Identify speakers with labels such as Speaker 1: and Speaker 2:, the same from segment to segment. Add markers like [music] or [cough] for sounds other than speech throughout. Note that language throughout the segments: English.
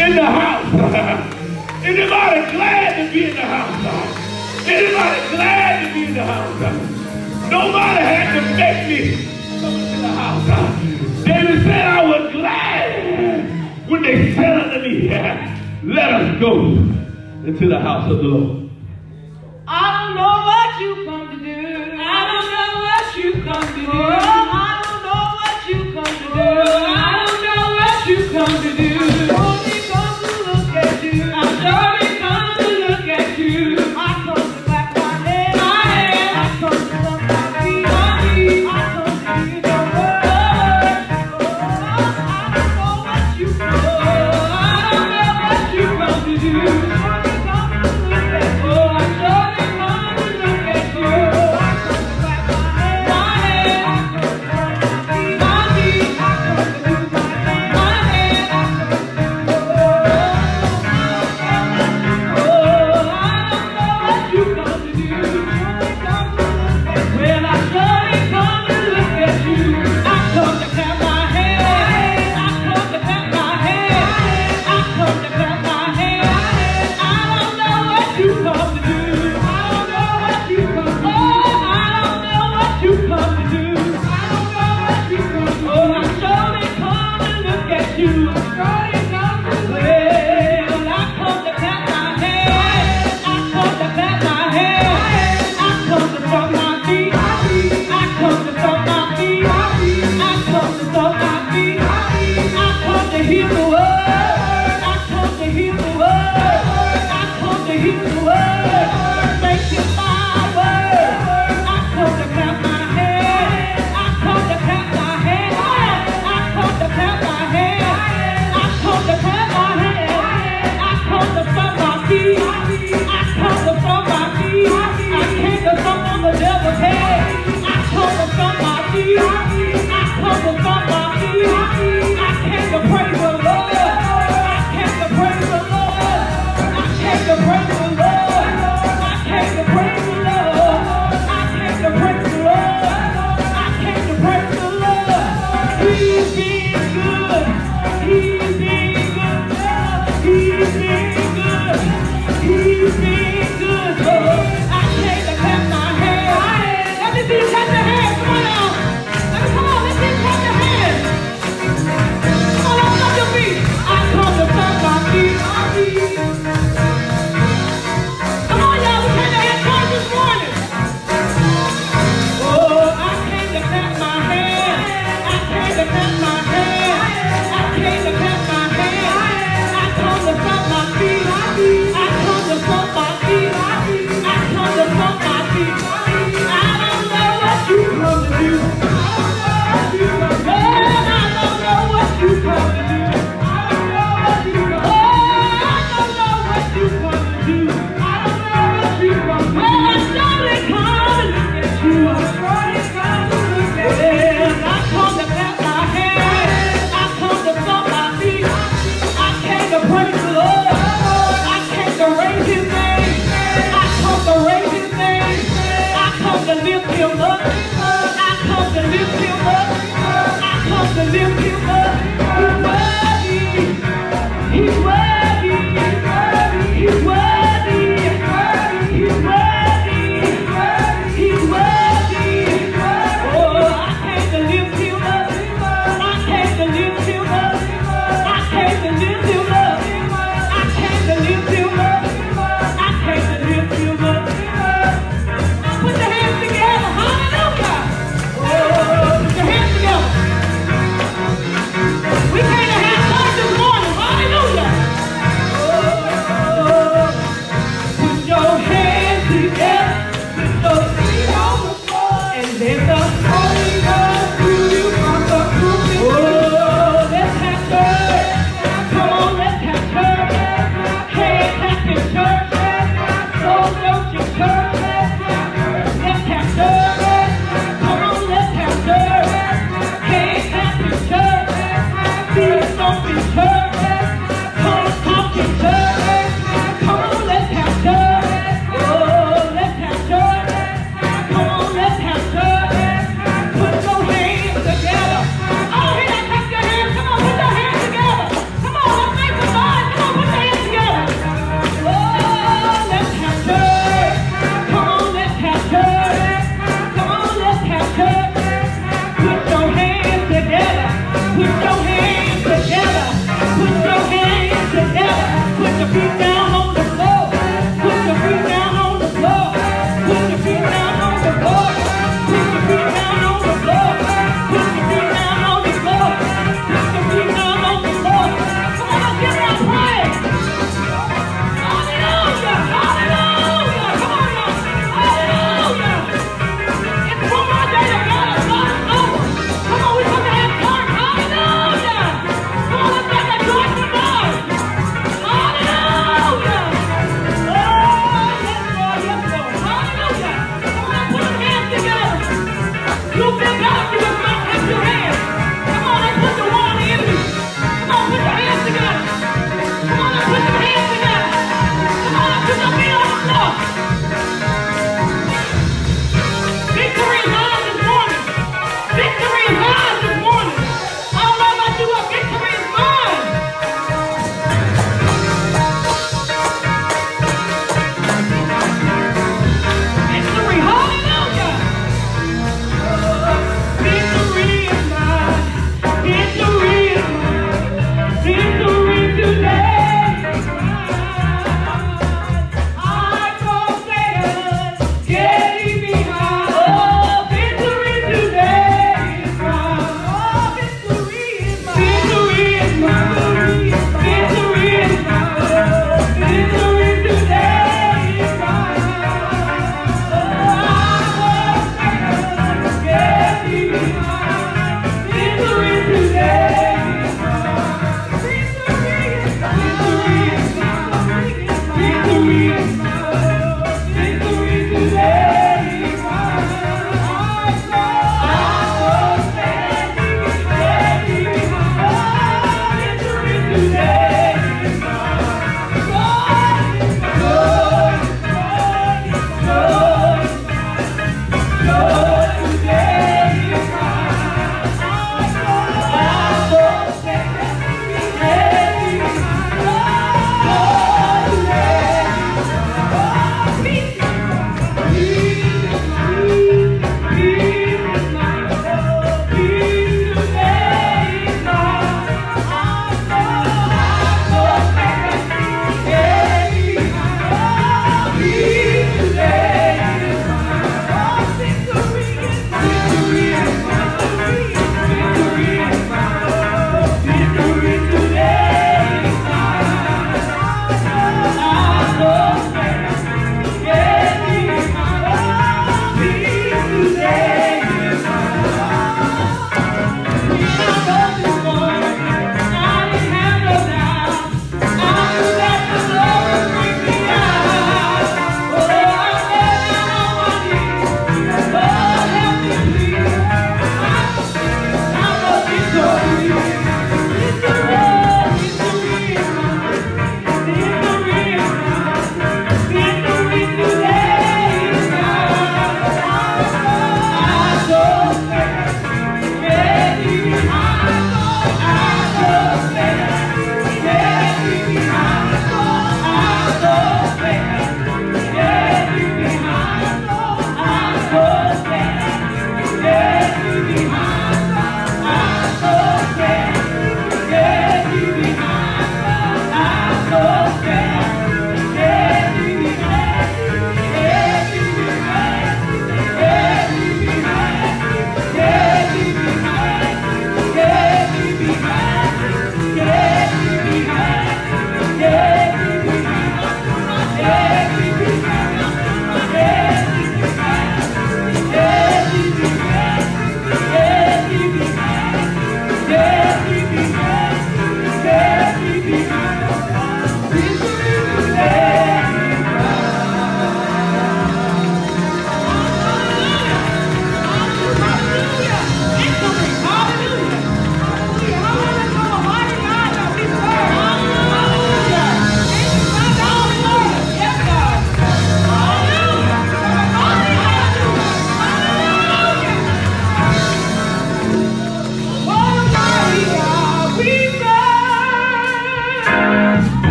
Speaker 1: in the house? Anybody glad to be in the house? Anybody glad to be in the house? Nobody had to make me come into the house. David said, I was glad when they said unto me, let us go into the house of the Lord.
Speaker 2: I don't know what you come to do. I don't know what you come to do. Oh,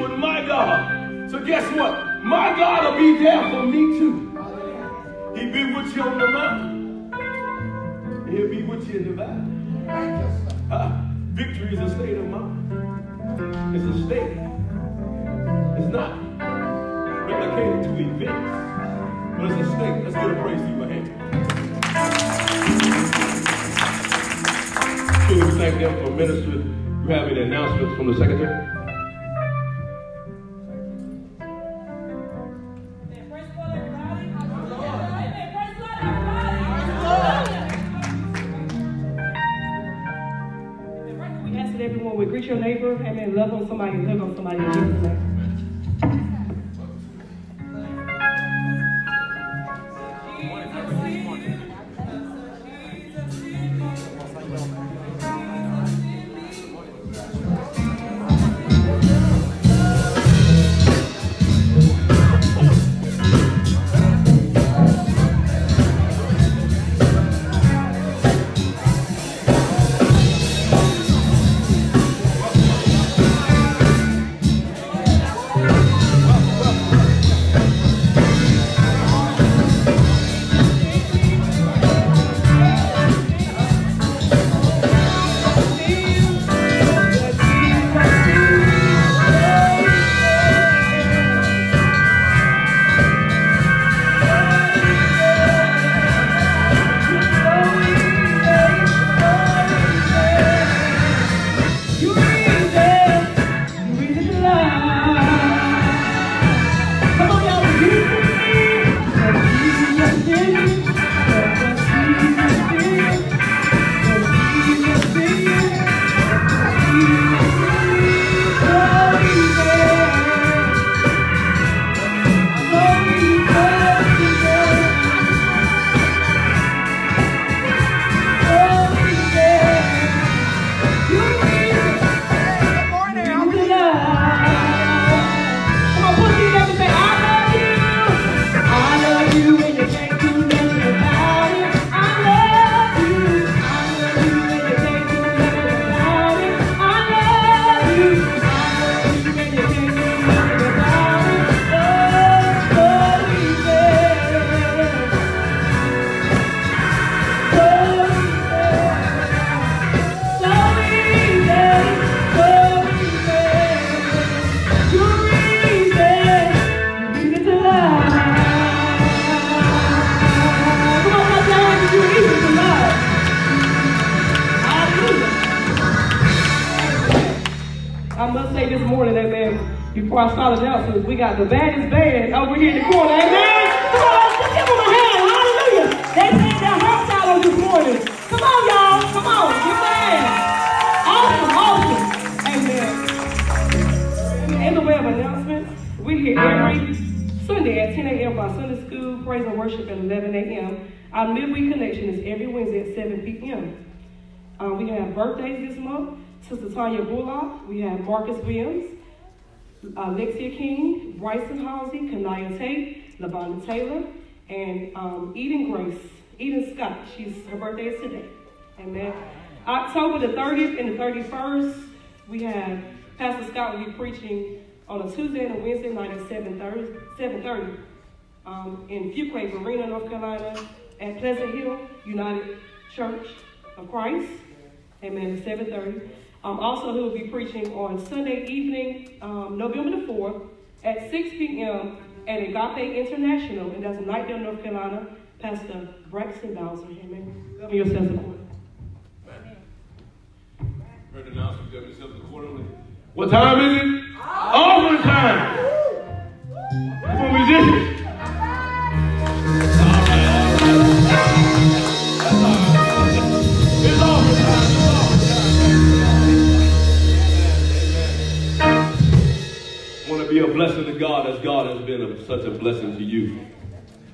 Speaker 2: with my God. So guess what? My God will be there for me too. He'll be with you on the mountain. He'll be with you in the valley. Uh, victory is a state of mind. It's a state. It's not replicated to events, but it's a state. Let's give a praise to you a hand. Thank them for ministering. You have any announcements from the secretary? somebody, they're going to somebody. Announcements, we is bad. Over here in the corner, And um, Eden Grace, Eden Scott. She's her birthday is today. Amen. October the 30th and the 31st, we have Pastor Scott will be preaching on a Tuesday and a Wednesday night at 7.30, 7.30 um, in Fuquay, Varina, North Carolina, at Pleasant Hill United Church of Christ. Amen. At 7.30. Um, also, he will be preaching on Sunday evening, um, November the 4th, at 6 p.m. at Agape International, and that's in Knightdale, North Carolina. Pastor Braxton Bowser. Amen. Govern yourselves.
Speaker 3: Heard the announcement. What time is it? Offering time. Come on, musicians. Be a blessing to God as God has been a, such a blessing to you.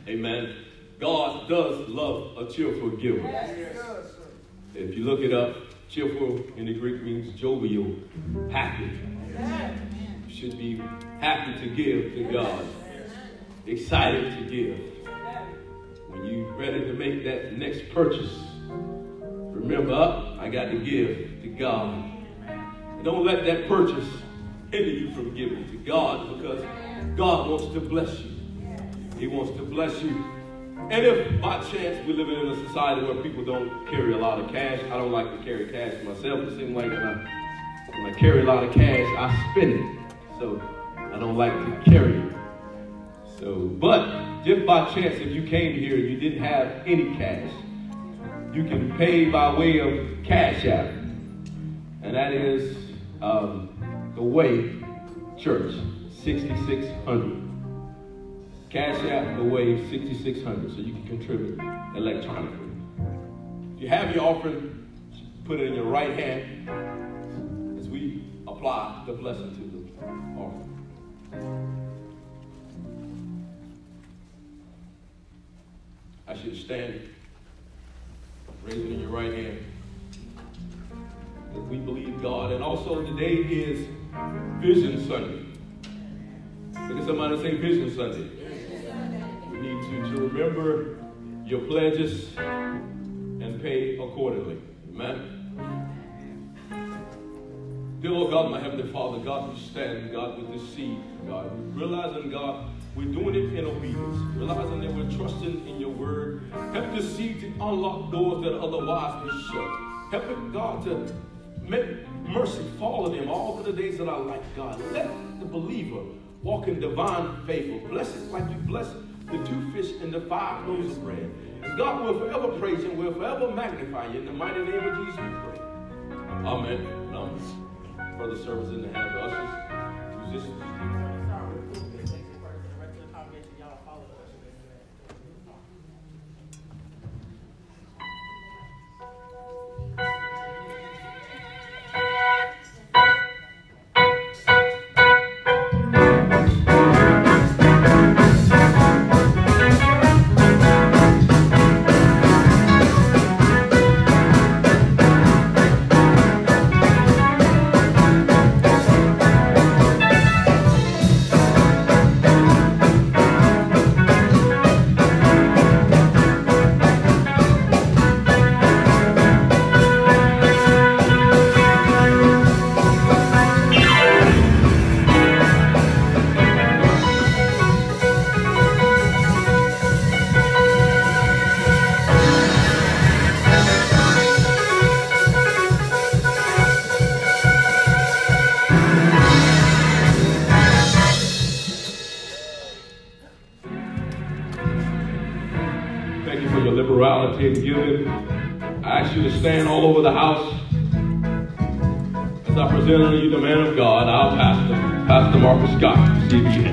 Speaker 3: Amen. God does love a cheerful giver. If you look it up, cheerful in the Greek means jovial, happy. You should be happy to give to God, excited to give. When you're ready to make that next purchase, remember, I got to give to God. And don't let that purchase you from giving to God because God wants to bless you. He wants to bless you. And if by chance we're living in a society where people don't carry a lot of cash, I don't like to carry cash myself. It seems like when I, when I carry a lot of cash, I spend it. So I don't like to carry it. So, but if by chance if you came here and you didn't have any cash, you can pay by way of Cash App. And that is um, the Way Church, 6600. Cash App, the Way, 6600. So you can contribute electronically. If you have your offering, put it in your right hand as we apply the blessing to the offering. I should stand, raise it in your right hand. We believe God. And also today is Vision Sunday. Look at somebody say Vision Sunday. We need to, to remember your pledges and pay accordingly. Amen. Dear Lord God, my Heavenly Father, God, we stand, God, with this seed, God. Realizing, God, we're doing it in obedience. Realizing that we're trusting in your word. Help this seed to unlock doors that otherwise be shut. Help it, God, to make mercy fall on them all the days that I like, God. Let the believer walk in divine favor. Bless it like you blessed the two fish and the five loaves of bread. And God will forever praise you, will forever magnify you. In the mighty name of Jesus, we pray. Amen. And um, further service in the hands of ushers, stand all over the house as I present unto you the man of God, our pastor,
Speaker 4: Pastor Marcus Scott, CBN.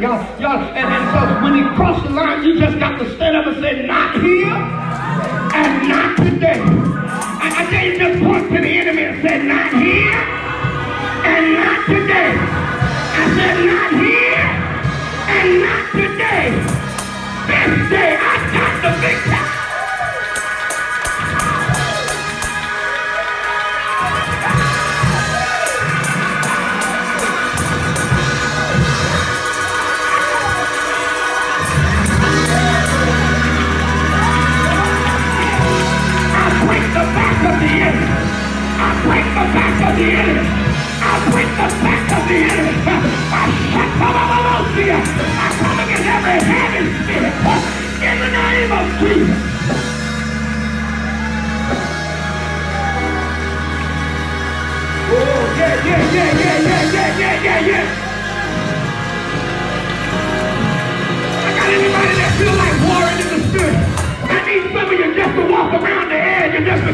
Speaker 4: Y'all, y'all, and, and so when he crossed the line, you just got to stand up and say, not here and not today.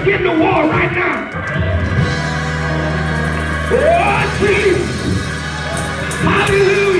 Speaker 4: get in the war right now. Oh, Jesus. Hallelujah.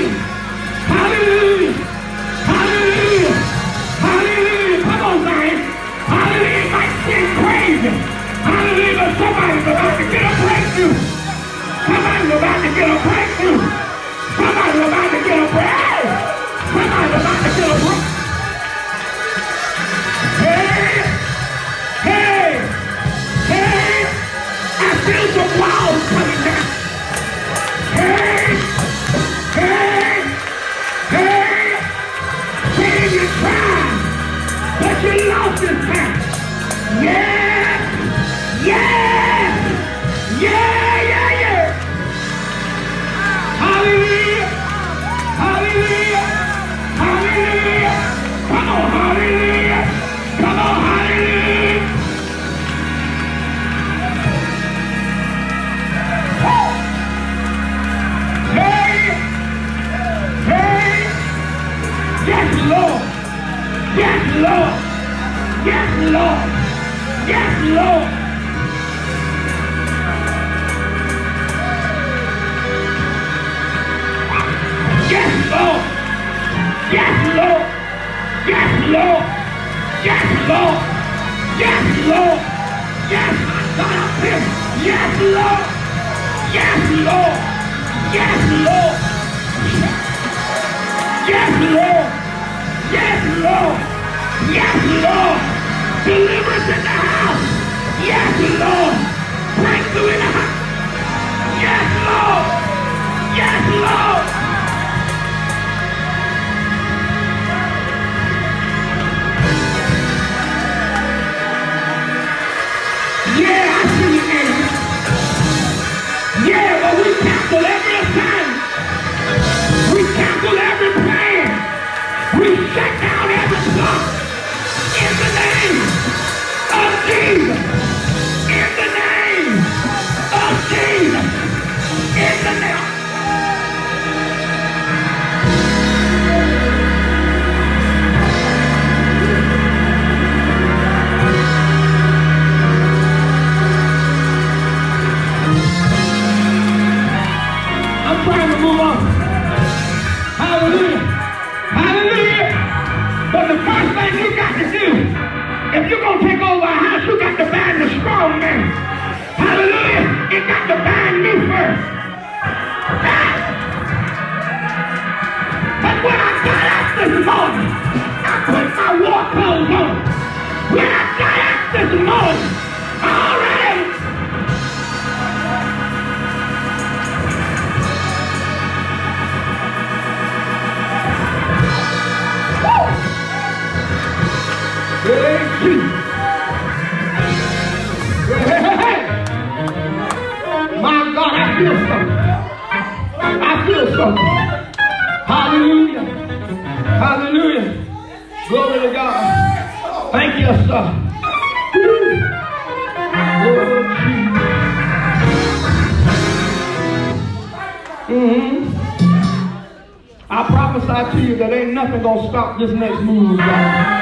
Speaker 4: This next move, of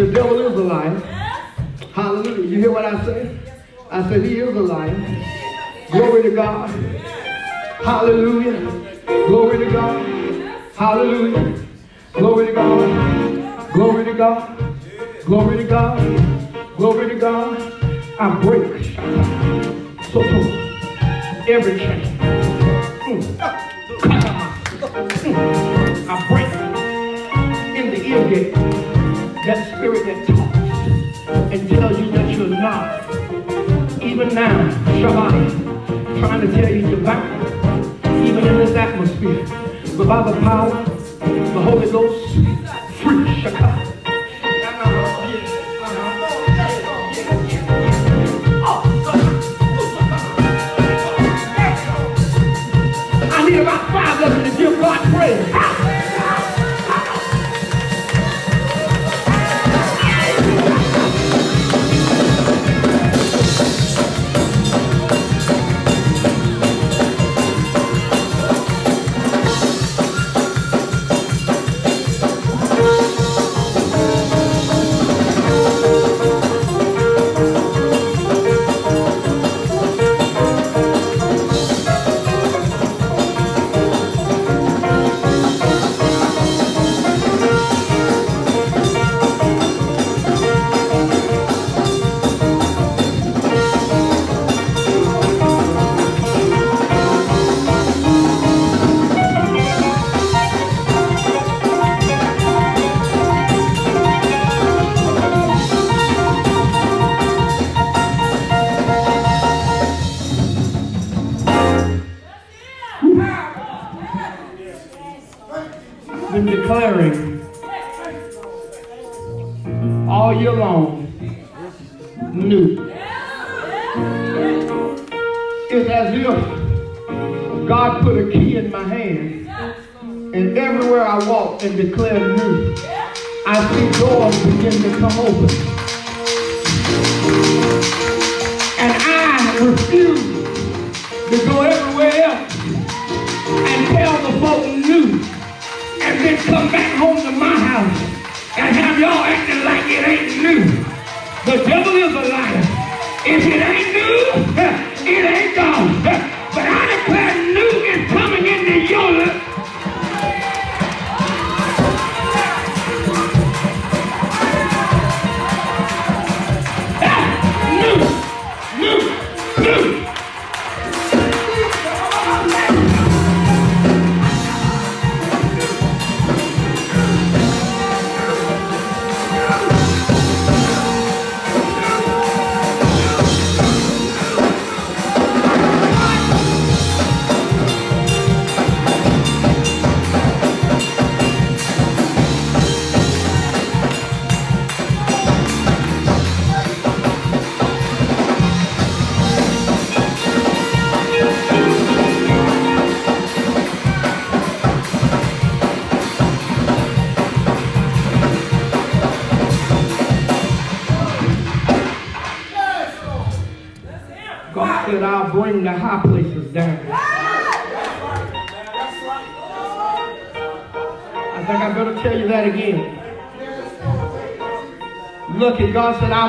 Speaker 4: the devil is a liar. Hallelujah. You hear what I say? I said he is a liar. Glory to God. Hallelujah. Glory to God. Hallelujah. Glory to God. Glory to God. Glory to God. Glory to God. I break so every chain. Mm. mm. that spirit that talks and tells you that you're not. Even now, Shabbat, trying to tell you to back, even in this atmosphere. But by the power, the Holy Ghost, free Shabbat. I need about five of them to give God praise.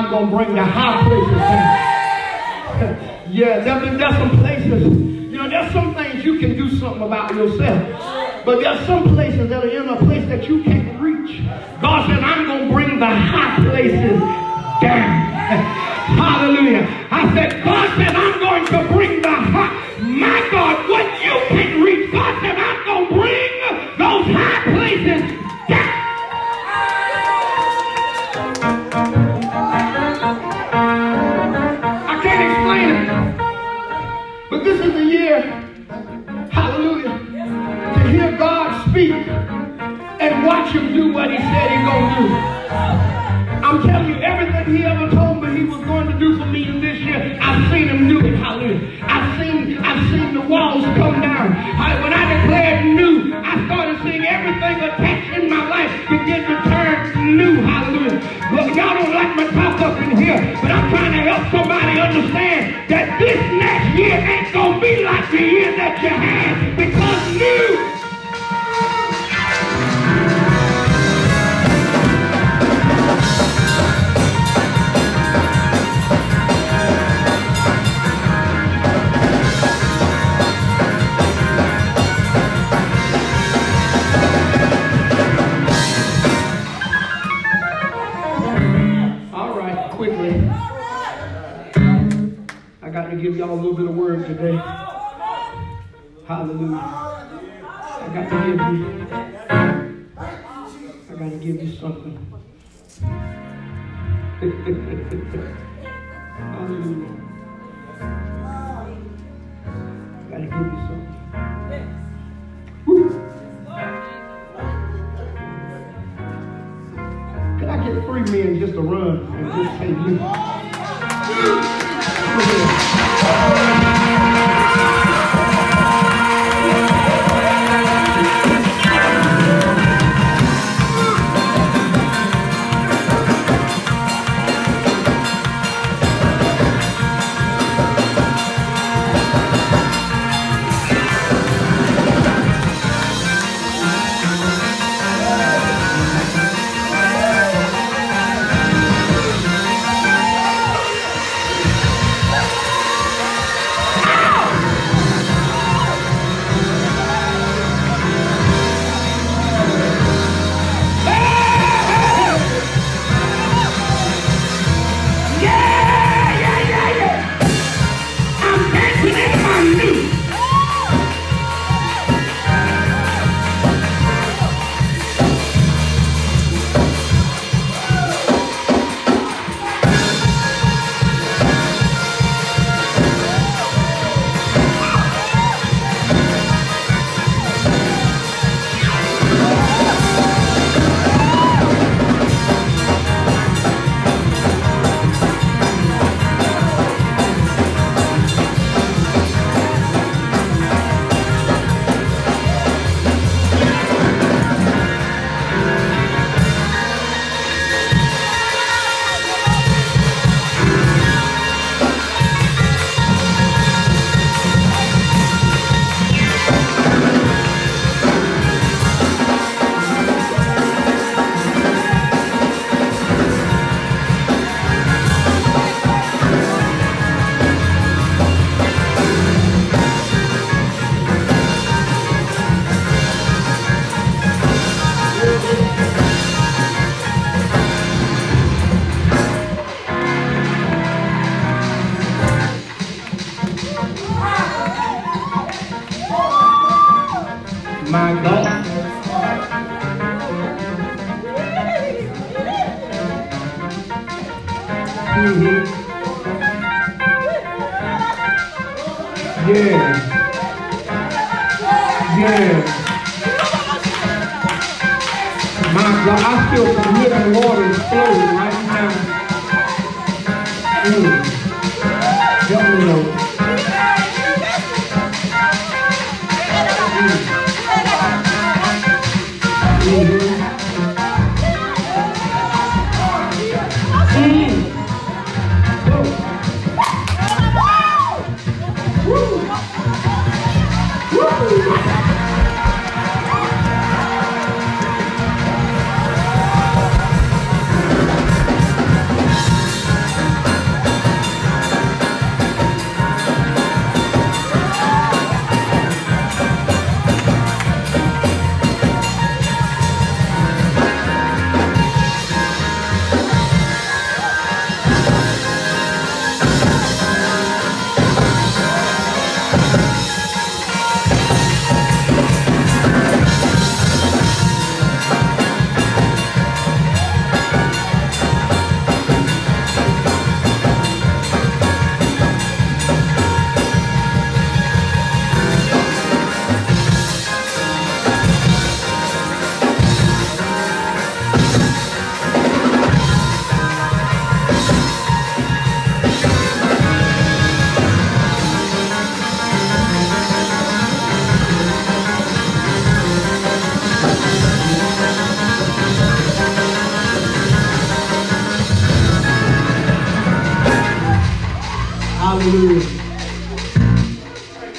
Speaker 4: I'm going to bring the high places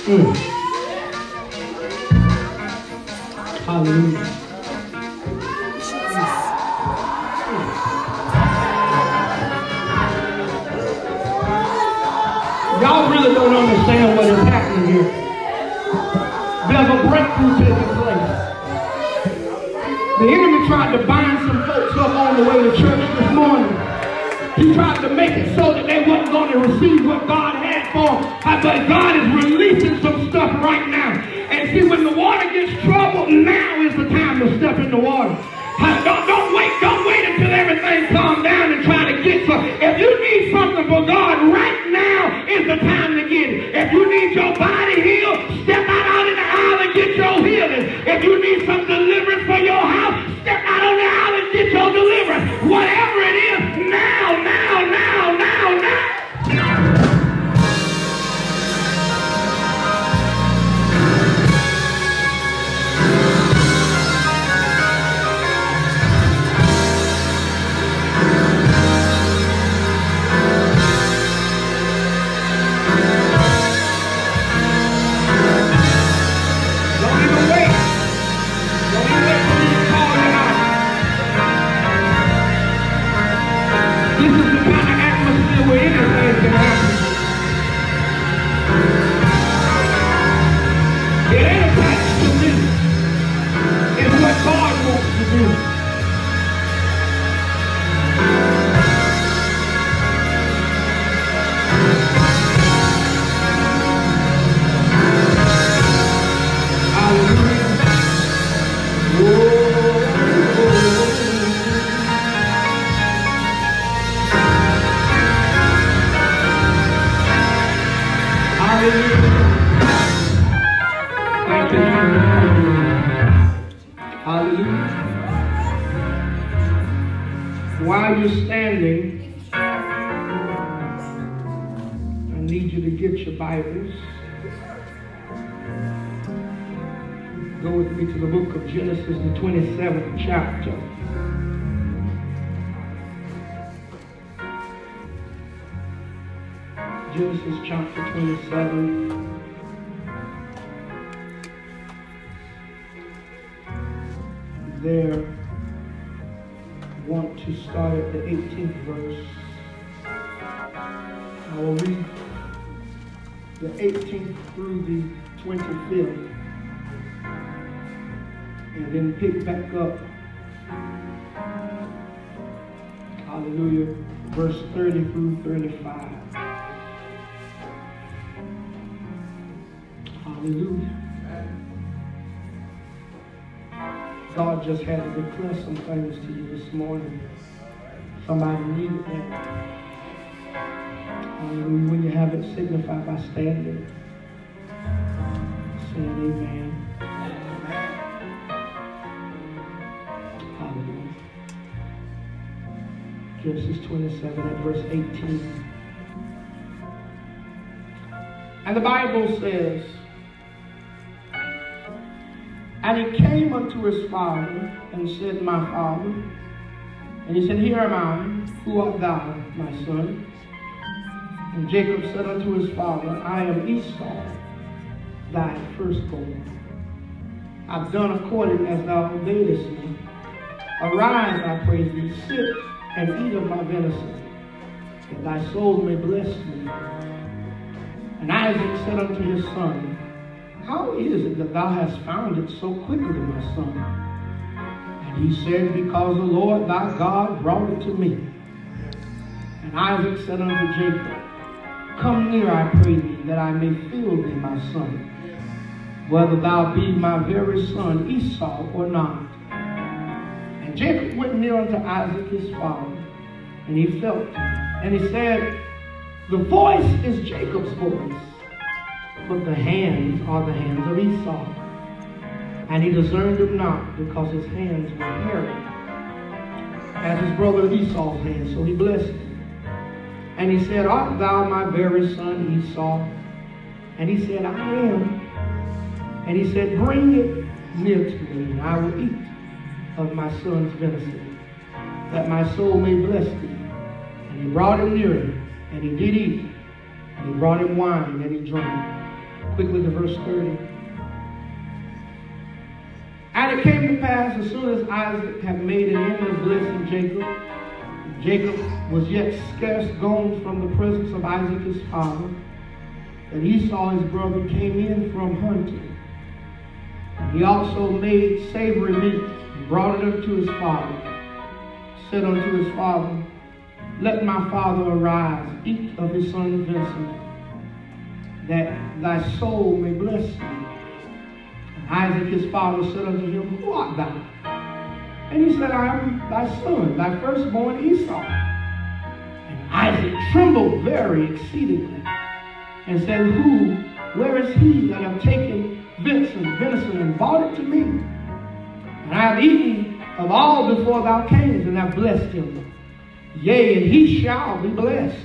Speaker 4: Mm. Hallelujah. Y'all really don't understand what is happening here. There's a breakthrough taking place. The enemy tried to bind some folks up on the way to church this morning. He tried to make it so that they wasn't going to receive what God had for. Uh, But God is releasing some stuff right now. And see, when the water gets troubled, now is the time to step in the water. Uh, Don't, don't wait, don't wait until everything calms down and try to get some. If you need something for God right now is the time to get it. If you need your body healed, step out, out in the aisle and get your healing. If you need some deliverance for your house, step out on the aisle and get your deliverance. Whatever it is, now, now, now, now. Bibles. Go with me to the book of Genesis, the 27th chapter. Genesis chapter 27. There, want to start at the 18th verse. I will read the 18th through the 25th and then pick back up. Hallelujah. Verse 30 through 35. Hallelujah. God just had to declare some things to you this morning. Somebody needed that. Hallelujah. When you have it, signify by standing. Saying amen. Hallelujah. Genesis 27 at verse 18. And the Bible says, And he came unto his father and said, My father. And he said, Here am I. Who art thou, my son? And Jacob said unto his father, I am Esau, thy firstborn. I've done according as thou badest me. Arise, I pray thee, sit and eat of my venison, that thy soul may bless me. And Isaac said unto his son, How is it that thou hast found it so quickly, my son? And he said, Because the Lord thy God brought it to me. And Isaac said unto Jacob, Come near, I pray thee, that I may feel thee, my son, whether thou be my very son Esau or not. And Jacob went near unto Isaac his father, and he felt. And he said, The voice is Jacob's voice, but the hands are the hands of Esau. And he discerned him not, because his hands were hairy, as his brother Esau's hands. So he blessed him. And he said, Art thou my very son Esau? And he said, I am. And he said, Bring it near to me, and I will eat of my son's venison, that my soul may bless thee. And he brought him near him, and he did eat. And he brought him wine, and he drank. Quickly to verse 30. And it came to pass, as soon as Isaac had made an end of blessing Jacob, Jacob was yet scarce gone from the presence of Isaac his father, that Esau his brother came in from hunting. He also made savory meat and brought it unto his father. Said unto his father, Let my father arise, eat of his son's venison, that thy soul may bless thee. And Isaac his father said unto him, Who art thou? And he said, I am thy son, thy firstborn Esau. And Isaac trembled very exceedingly and said, Who, where is he that have taken venison, venison and bought it to me? And I have eaten of all before thou camest, and have blessed him. Yea, and he shall be blessed.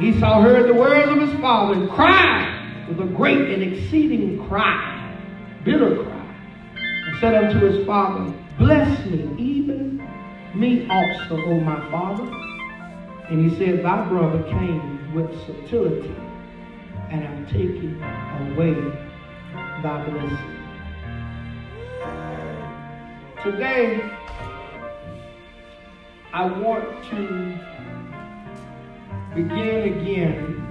Speaker 4: Esau heard the words of his father and cried with a great and exceeding cry, bitter cry, and said unto his father, Bless me, even me also, O my father. And he said, Thy brother came with subtlety and I'm taking away thy blessing. Today, I want to begin again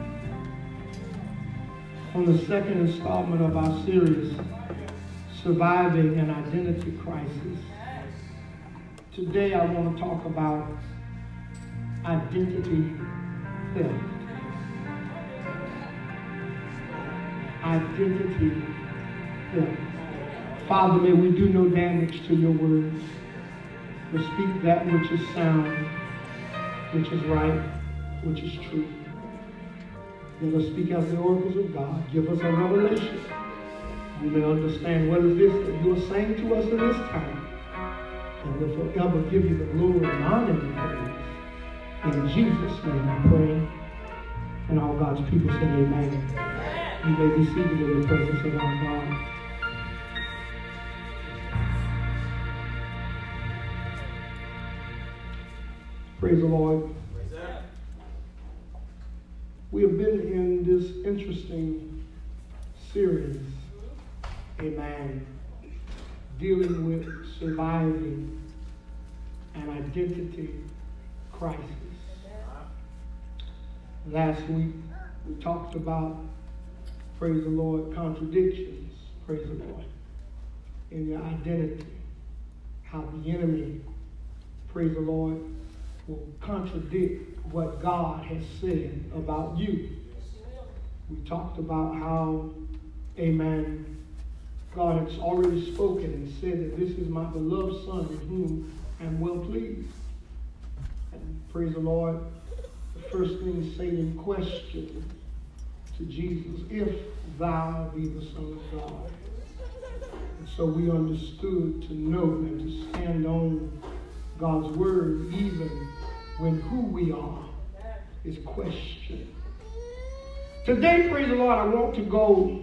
Speaker 4: on the second installment of our series, Surviving an Identity Crisis. Today, I want to talk about identity theft. Identity theft. Father, may we do no damage to your words, but speak that which is sound, which is right, which is true. Let us speak as the oracles of God. Give us a revelation. We may understand what is this that you are saying to us in this time. And will forever give you the glory and honor and praise. In Jesus' name I pray. And all God's people say amen. You may be seated in the presence of our God. Praise the Lord. We have been in this interesting series, Amen, dealing with surviving an identity crisis. Last week, we talked about, praise the Lord, contradictions, praise the Lord, in your identity. How the enemy, praise the Lord, will contradict what God has said about you. We talked about how, amen, God has already spoken and said that this is my beloved Son in whom I am well pleased. And praise the Lord, the first thing Satan questioned to Jesus, if thou be the Son of God. And so we understood to know and to stand on God's word even when who we are is questioned. Today, praise the Lord, I want to go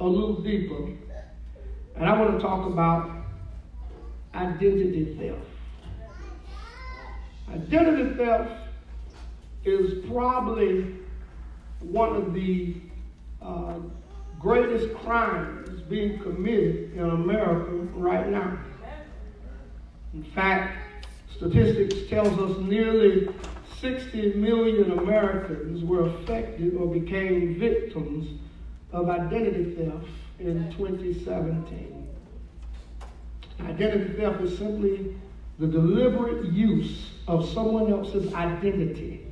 Speaker 4: a little deeper. And I want to talk about identity theft. Identity theft is probably one of the uh, greatest crimes being committed in America right now. In fact, statistics tells us nearly 60 million Americans were affected or became victims of identity theft in 2017. Identity theft is simply the deliberate use of someone else's identity,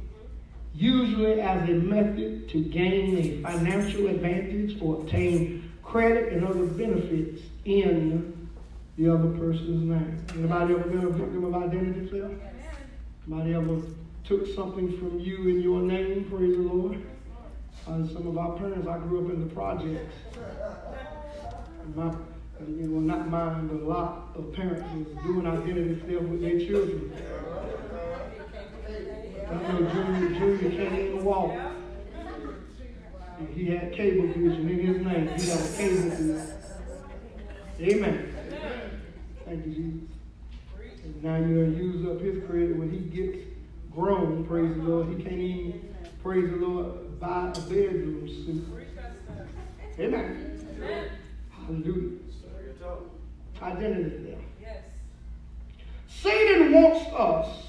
Speaker 4: usually as a method to gain a financial advantage or obtain credit and other benefits in the other person's name. Anybody ever been a victim of identity theft? Anybody ever took something from you in your name? Praise the Lord. Uh, some of our parents, I grew up in the projects. My, you know, not mine, but a lot of parents was doing identity theft with their children. I know Junior, Junior can't even walk. And He had Cablevision in his name. He had a Cablevision. Amen. Thank you, Jesus. And now you're going to use up his credit when he gets grown, praise the Lord. He can't even, praise the Lord, buy a bedroom suit. Amen. Hallelujah. Identity there. Satan wants us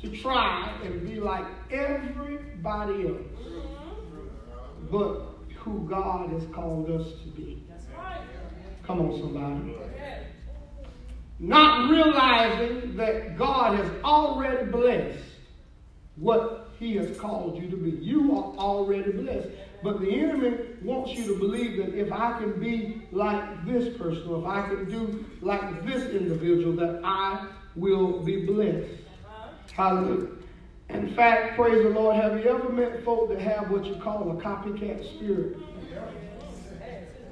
Speaker 4: to try and be like everybody else, mm-hmm. but who God has called us to be. Come on, somebody. Not realizing that God has already blessed what he has called you to be. You are already blessed. But the enemy wants you to believe that if I can be like this person, or if I can do like this individual, that I will be blessed. Hallelujah. In fact, praise the Lord, have you ever met folk that have what you call a copycat spirit?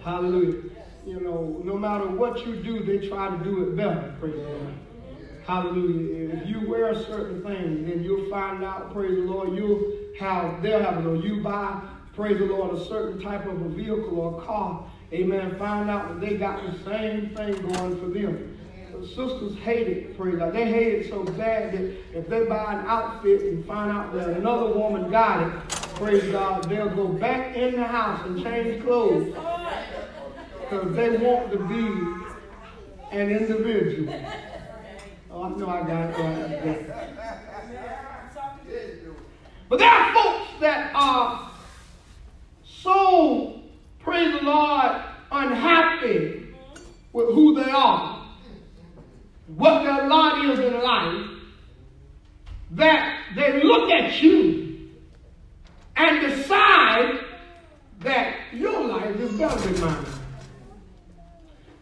Speaker 4: Hallelujah. You know, no matter what you do, they try to do it better. Praise the Lord. Hallelujah. If you wear a certain thing, then you'll find out, praise the Lord, you'll have, they'll have it. Or you buy, praise the Lord, a certain type of a vehicle or a car, amen, find out that they got the same thing going for them. The sisters hate it, praise God. They hate it so bad that if they buy an outfit and find out that another woman got it, praise God, they'll go back in the house and change clothes because they want to be an individual. Oh, I got it. But there are folks that are so, praise the Lord, unhappy with who they are, what their lot is in life, that they look at you and decide that your life is better than mine.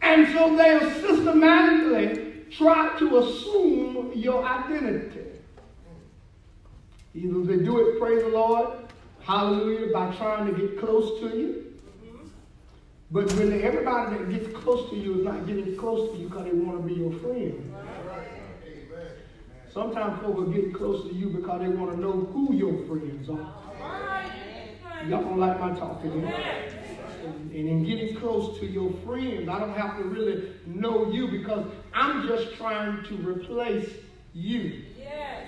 Speaker 4: And so they'll systematically try to assume your identity. Either they do it, praise the Lord, hallelujah, by trying to get close to you. But when everybody that gets close to you is not getting close to you because they want to be your friend. Sometimes folks are getting close to you because they want to know who your friends are. Y'all don't like my talking, here. And in getting close to your friends, I don't have to really know you because I'm just trying to replace you.
Speaker 2: Yes.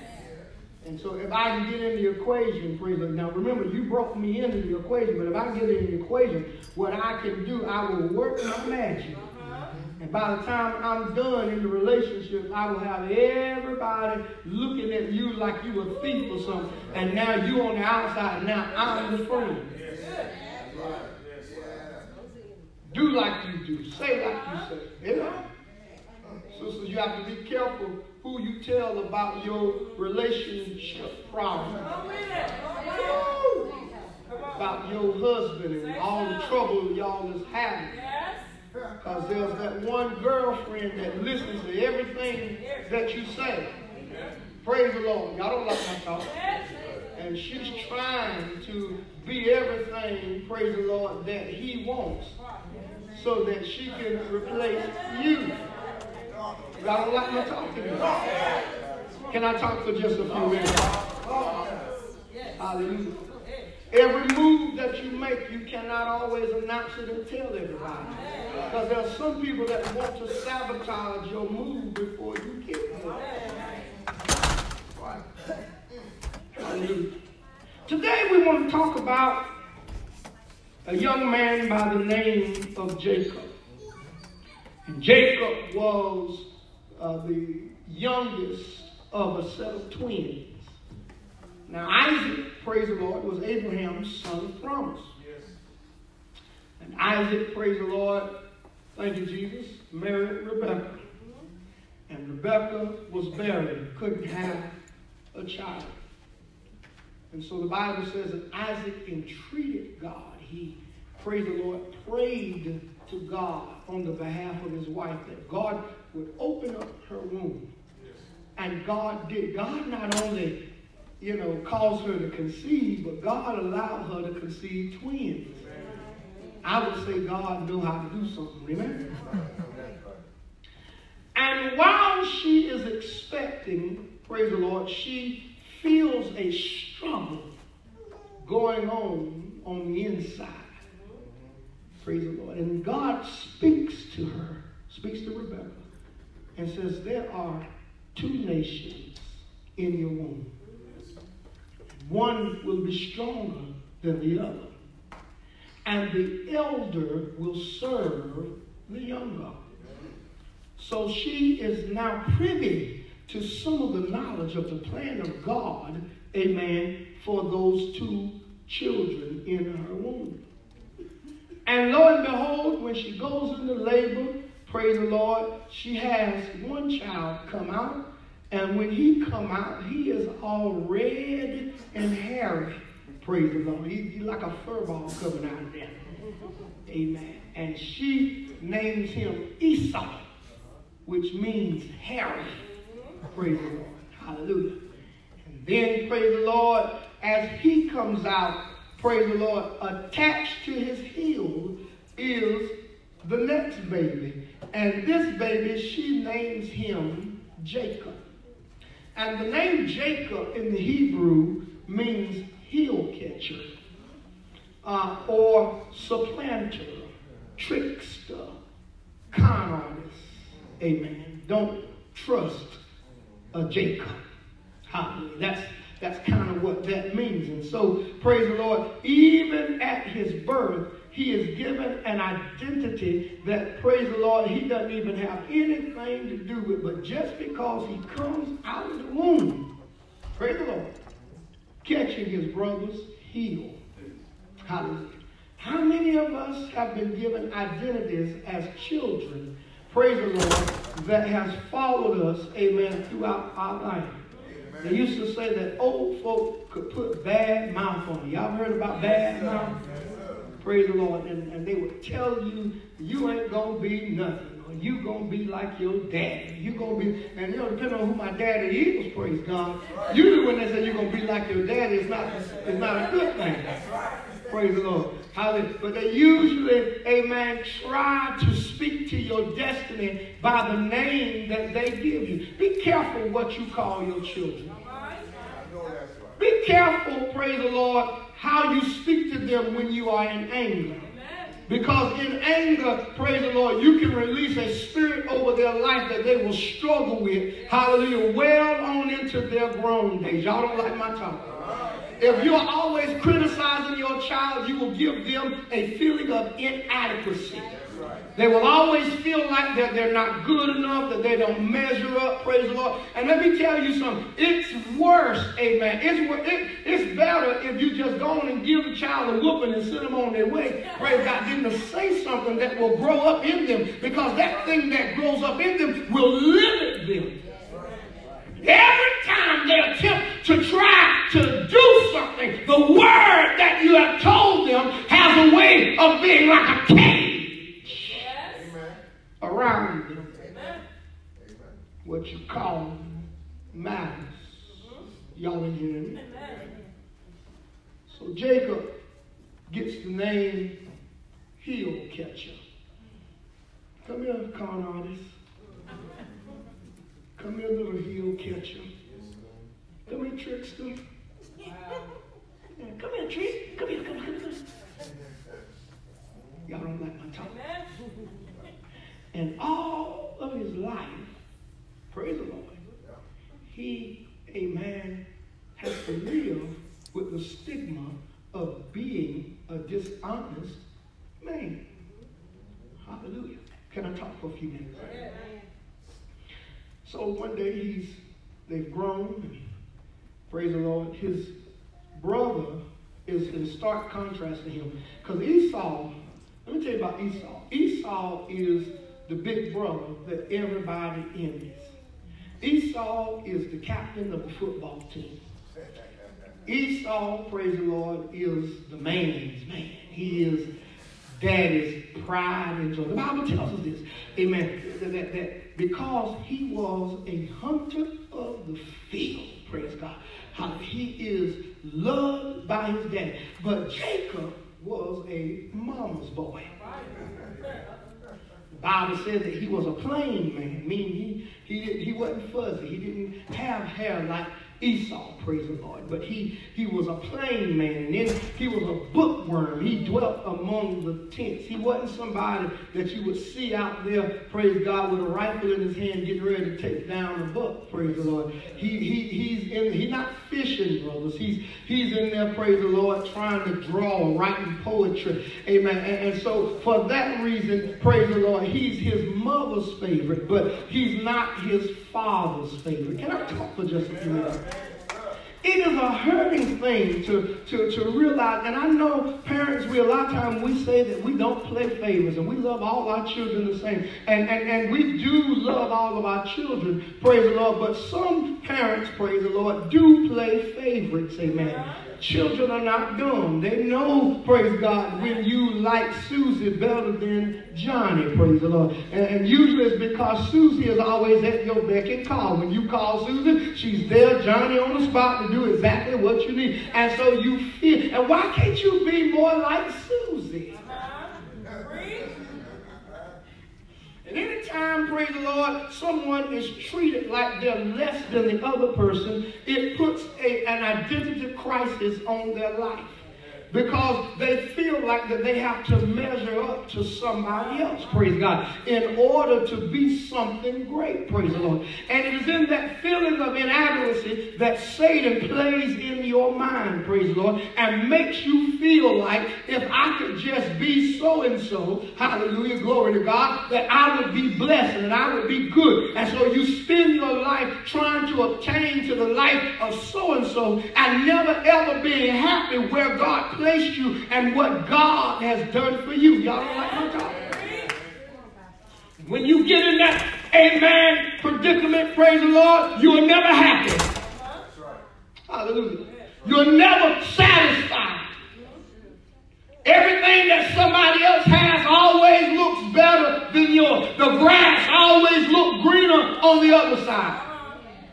Speaker 4: And so if I can get in the equation, praise God. Now remember, you brought me into the equation, but if I get in the equation, what I can do, I will work my magic. Uh-huh. And by the time I'm done in the relationship, I will have everybody looking at you like you a thief or something. And now you on the outside. Now I'm the friend. Do like you do. Say like you say. You know? Sisters, you have to be careful who you tell about your relationship problem. About your husband and all the trouble y'all is having. Because there's that one girlfriend that listens to everything that you say. Praise the Lord. Y'all don't like my talk. And she's trying to be everything, praise the Lord, that he wants so that she can replace you. Y'all don't like me talking to you. Can I talk for just a few minutes? Hallelujah. Every move that you make, you cannot always announce it and tell everybody. Because there are some people that want to sabotage your move before you get there. Hallelujah. Today we want to talk about a young man by the name of Jacob. And Jacob was uh, the youngest of a set of twins. Now, Isaac, praise the Lord, was Abraham's son of promise. Yes. And Isaac, praise the Lord, thank you, Jesus, married Rebekah. And Rebekah was barren, couldn't have a child. And so the Bible says that Isaac entreated God. He, praise the Lord, prayed to God on the behalf of his wife that God would open up her womb. Yes. And God did. God not only you know, caused her to conceive, but God allowed her to conceive twins. I would say God knew how to do something. Amen? And while she is expecting, praise the Lord, she feels a struggle going on on the inside. Praise the Lord. And God speaks to her, speaks to Rebecca, and says, There are two nations in your womb. One will be stronger than the other. And the elder will serve the younger. So she is now privy to some of the knowledge of the plan of God, amen, for those two children in her womb. And lo and behold, when she goes into labor, praise the Lord, she has one child come out and when he come out, he is all red and hairy. Praise the Lord. He's he like a fur ball coming out of there. Amen. And she names him Esau, which means hairy. Praise the Lord. Hallelujah. And then, praise the Lord, as he comes out, praise the Lord, attached to his heel is the next baby. And this baby, she names him Jacob. And the name Jacob in the Hebrew means heel catcher uh, or supplanter, trickster, con artist. Amen. Don't trust a Jacob. Hallelujah. That's that's kind of what that means. And so, praise the Lord, even at his birth, he is given an identity that, praise the Lord, he doesn't even have anything to do with. But just because he comes out of the womb, praise the Lord, catching his brother's heel. Hallelujah. How many of us have been given identities as children, praise the Lord, that has followed us, amen, throughout our life? They used to say that old folk could put bad mouth on you. Y'all heard about bad mouth? Praise the Lord. And, and they would tell you, you ain't going to be nothing. Or you going to be like your daddy. You going to be, and you know, depending on who my daddy is, praise God. Usually when they say you're going to be like your daddy, it's not, it's not a good thing. Praise the Lord. Hallelujah. But they usually, amen, try to speak to your destiny by the name that they give you. Be careful what you call your children. Be careful, praise the Lord, how you speak to them when you are in anger. Because in anger, praise the Lord, you can release a spirit over their life that they will struggle with. Hallelujah. Well on into their grown days. Y'all don't like my talk. If you're always criticizing your child, you will give them a feeling of inadequacy. They will always feel like that they're not good enough, that they don't measure up, praise the Lord. And let me tell you something. It's worse, amen. It's, it, it's better if you just go on and give the child a whooping and send them on their way, praise God, than to say something that will grow up in them because that thing that grows up in them will limit them. Every time they attempt to try to do something, the word that you have told them has a way of being like a cage around them. Amen. What you call malice. Mm-hmm. Y'all in here? So Jacob gets the name heel catcher. Come here, con artist. Come here, little heel catcher. Come here, trickster. Come here, trick. Come here, come here, come here. Y'all don't like my talk. And all of his life, praise the Lord, he, a man, has to live with the stigma of being a dishonest man. Hallelujah. Can I talk for a few minutes? So one day he's they've grown, praise the Lord. His brother is in stark contrast to him. Because Esau, let me tell you about Esau. Esau is the big brother that everybody envies. Esau is the captain of the football team. Esau, praise the Lord, is the man's man. He is daddy's pride and joy. The Bible tells us this, amen, that, that, that because he was a hunter of the field, praise God, he is loved by his dad. But Jacob was a mama's boy. The Bible says that he was a plain man, meaning he, he, he wasn't fuzzy. He didn't have hair like Esau, praise the Lord. But he, he was a plain man, and then he was a bookworm. He dwelt among the tents. He wasn't somebody that you would see out there, praise God, with a rifle in his hand, getting ready to take down a book, praise the Lord. He, he, he's in, he's not fishing, brothers. He's, he's in there, praise the Lord, trying to draw, writing poetry. Amen. And, and so for that reason, praise the Lord, he's his mother's favorite, but he's not his father's favorite. Can I talk for just a few minutes? It is a hurting thing to, to, to realize, and I know parents, we a lot of times we say that we don't play favorites and we love all our children the same. And, and, and we do love all of our children, praise the Lord, but some parents, praise the Lord, do play favorites, amen. Children are not dumb. They know, praise God, when you like Susie better than Johnny, praise the Lord. And, and, usually it's because Susie is always at your beck and call. When you call Susie, she's there, Johnny on the spot to do exactly what you need. And so you feel, and why can't you be more like Susie? And anytime, praise the Lord, someone is treated like they're less than the other person, it puts a, an identity crisis on their life because they feel like that they have to measure up to somebody else, praise God, in order to be something great, praise the Lord. And it is in that feeling of inadequacy that Satan plays in your mind, praise the Lord, and makes you feel like if I could just be so and so, hallelujah, glory to God, that I would be blessed and I would be good. And so you spend your life trying to obtain to the life of so and so and never ever being happy where God you and what God has done for you. Y'all don't like my talk? When you get in that amen predicament, praise the Lord, you are never happy. Hallelujah. You're never satisfied. Everything that somebody else has always looks better than yours. The grass always looks greener on the other side.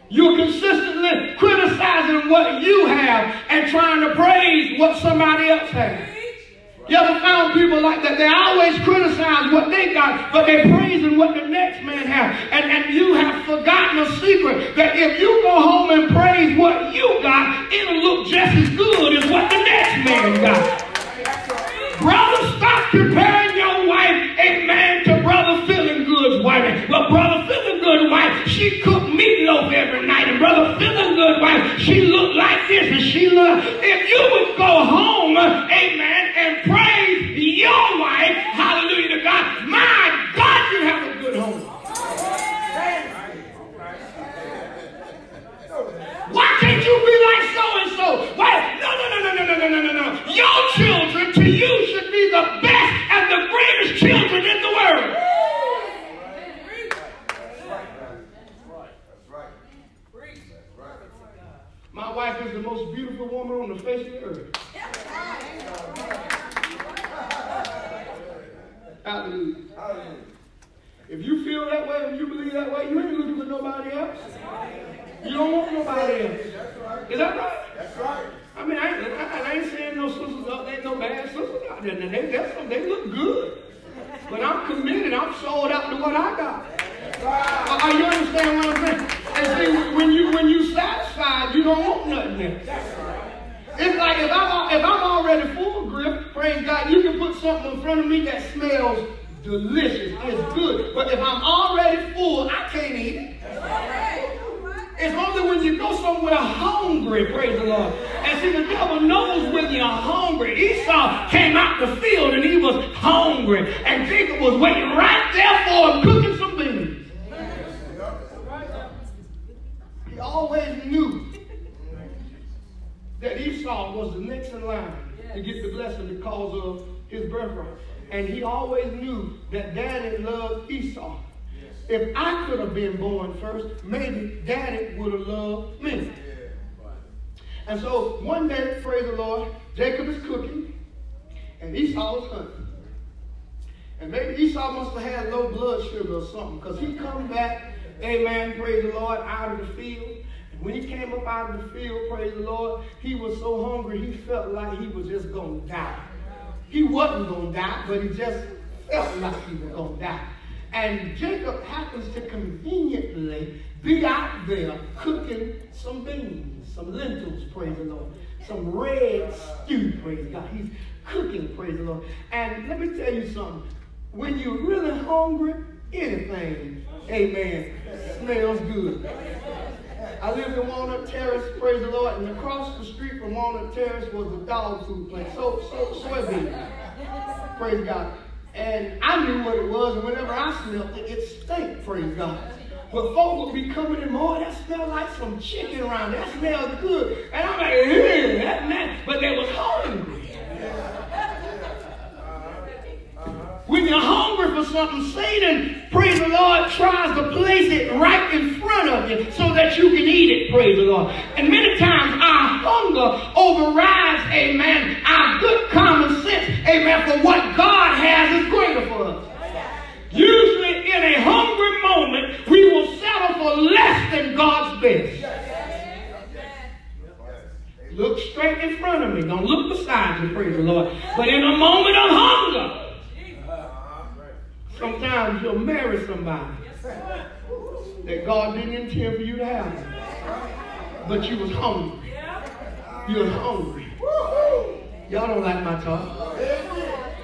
Speaker 4: You're consistently criticizing what you have and trying to praise what somebody else has. You ever found people like that? They always criticize what they got, but they're praising what the next man has. And, and you have forgotten a secret that if you go home and praise what you got, it'll look just as good as what the next man got. Brother, stop comparing your wife, amen, to brother feeling good's wife. But brother good wife, she cooked meatloaf every night. And brother feeling good wife, she looked like this and she looked. If you would go home, uh, amen, and praise your wife, hallelujah to God, my God, you have a good home. Why can't you be like so and so? Why? No, no, no, no, no, no, no, no, no, no. Your children to you should be the best and the greatest children in the world. My wife is the most beautiful woman on the face of the earth. Hallelujah. If you feel that way and you believe that way, you ain't looking for nobody else. You don't want nobody else. Is that right?
Speaker 5: That's right.
Speaker 4: I mean, I ain't, I, ain't saying no there. Now, they, they, they look good. But I'm committed. I'm sold out to what I got. Uh you understand what I'm saying? And see, when you when you satisfied, you don't want nothing else. It's like if I'm if I'm already full grip, praise God, you can put something in front of me that smells delicious. It's good. But if I'm already full, I can't eat it. It's only when you go somewhere hungry, praise the Lord. And see, the devil knows when you're hungry. Esau came out the field and he was hungry. And Jacob was waiting right there for him, cooking some beans. He always knew [laughs] that Esau was the next in line to get the blessing because of his birthright. And he always knew that daddy loved Esau. If I could have been born first, maybe daddy would have loved me. And so one day, praise the Lord, Jacob is cooking and Esau is hunting. And maybe Esau must have had low blood sugar or something because he come back, amen, praise the Lord, out of the field. And when he came up out of the field, praise the Lord, he was so hungry he felt like he was just going to die. He wasn't going to die, but he just felt like he was going to die. And Jacob happens to conveniently be out there cooking some beans, some lentils, praise the Lord, some red stew, praise God. He's cooking, praise the Lord. And let me tell you something. When you're really hungry, anything, amen, smells good. I lived in Walnut Terrace, praise the Lord, and across the street from Walnut Terrace was a dog food place, so, so soybean. Praise God. And I knew what it was, and whenever I smelled it, it stank, praise God. But folk would be coming in, more, that smelled like some chicken around there. That smelled good. And I'm like, that man. But they was hungry. When you're hungry for something, Satan, praise the Lord, tries to place it right in front of you so that you can eat it, praise the Lord. And many times our hunger overrides, amen, our good common sense, amen, for what God has is greater for us. Usually in a hungry moment, we will settle for less than God's best. Look straight in front of me. Don't look beside you, praise the Lord. But in a moment of hunger, Sometimes you'll marry somebody that God didn't intend for you to have. But you was hungry. You was hungry. Y'all don't like my talk.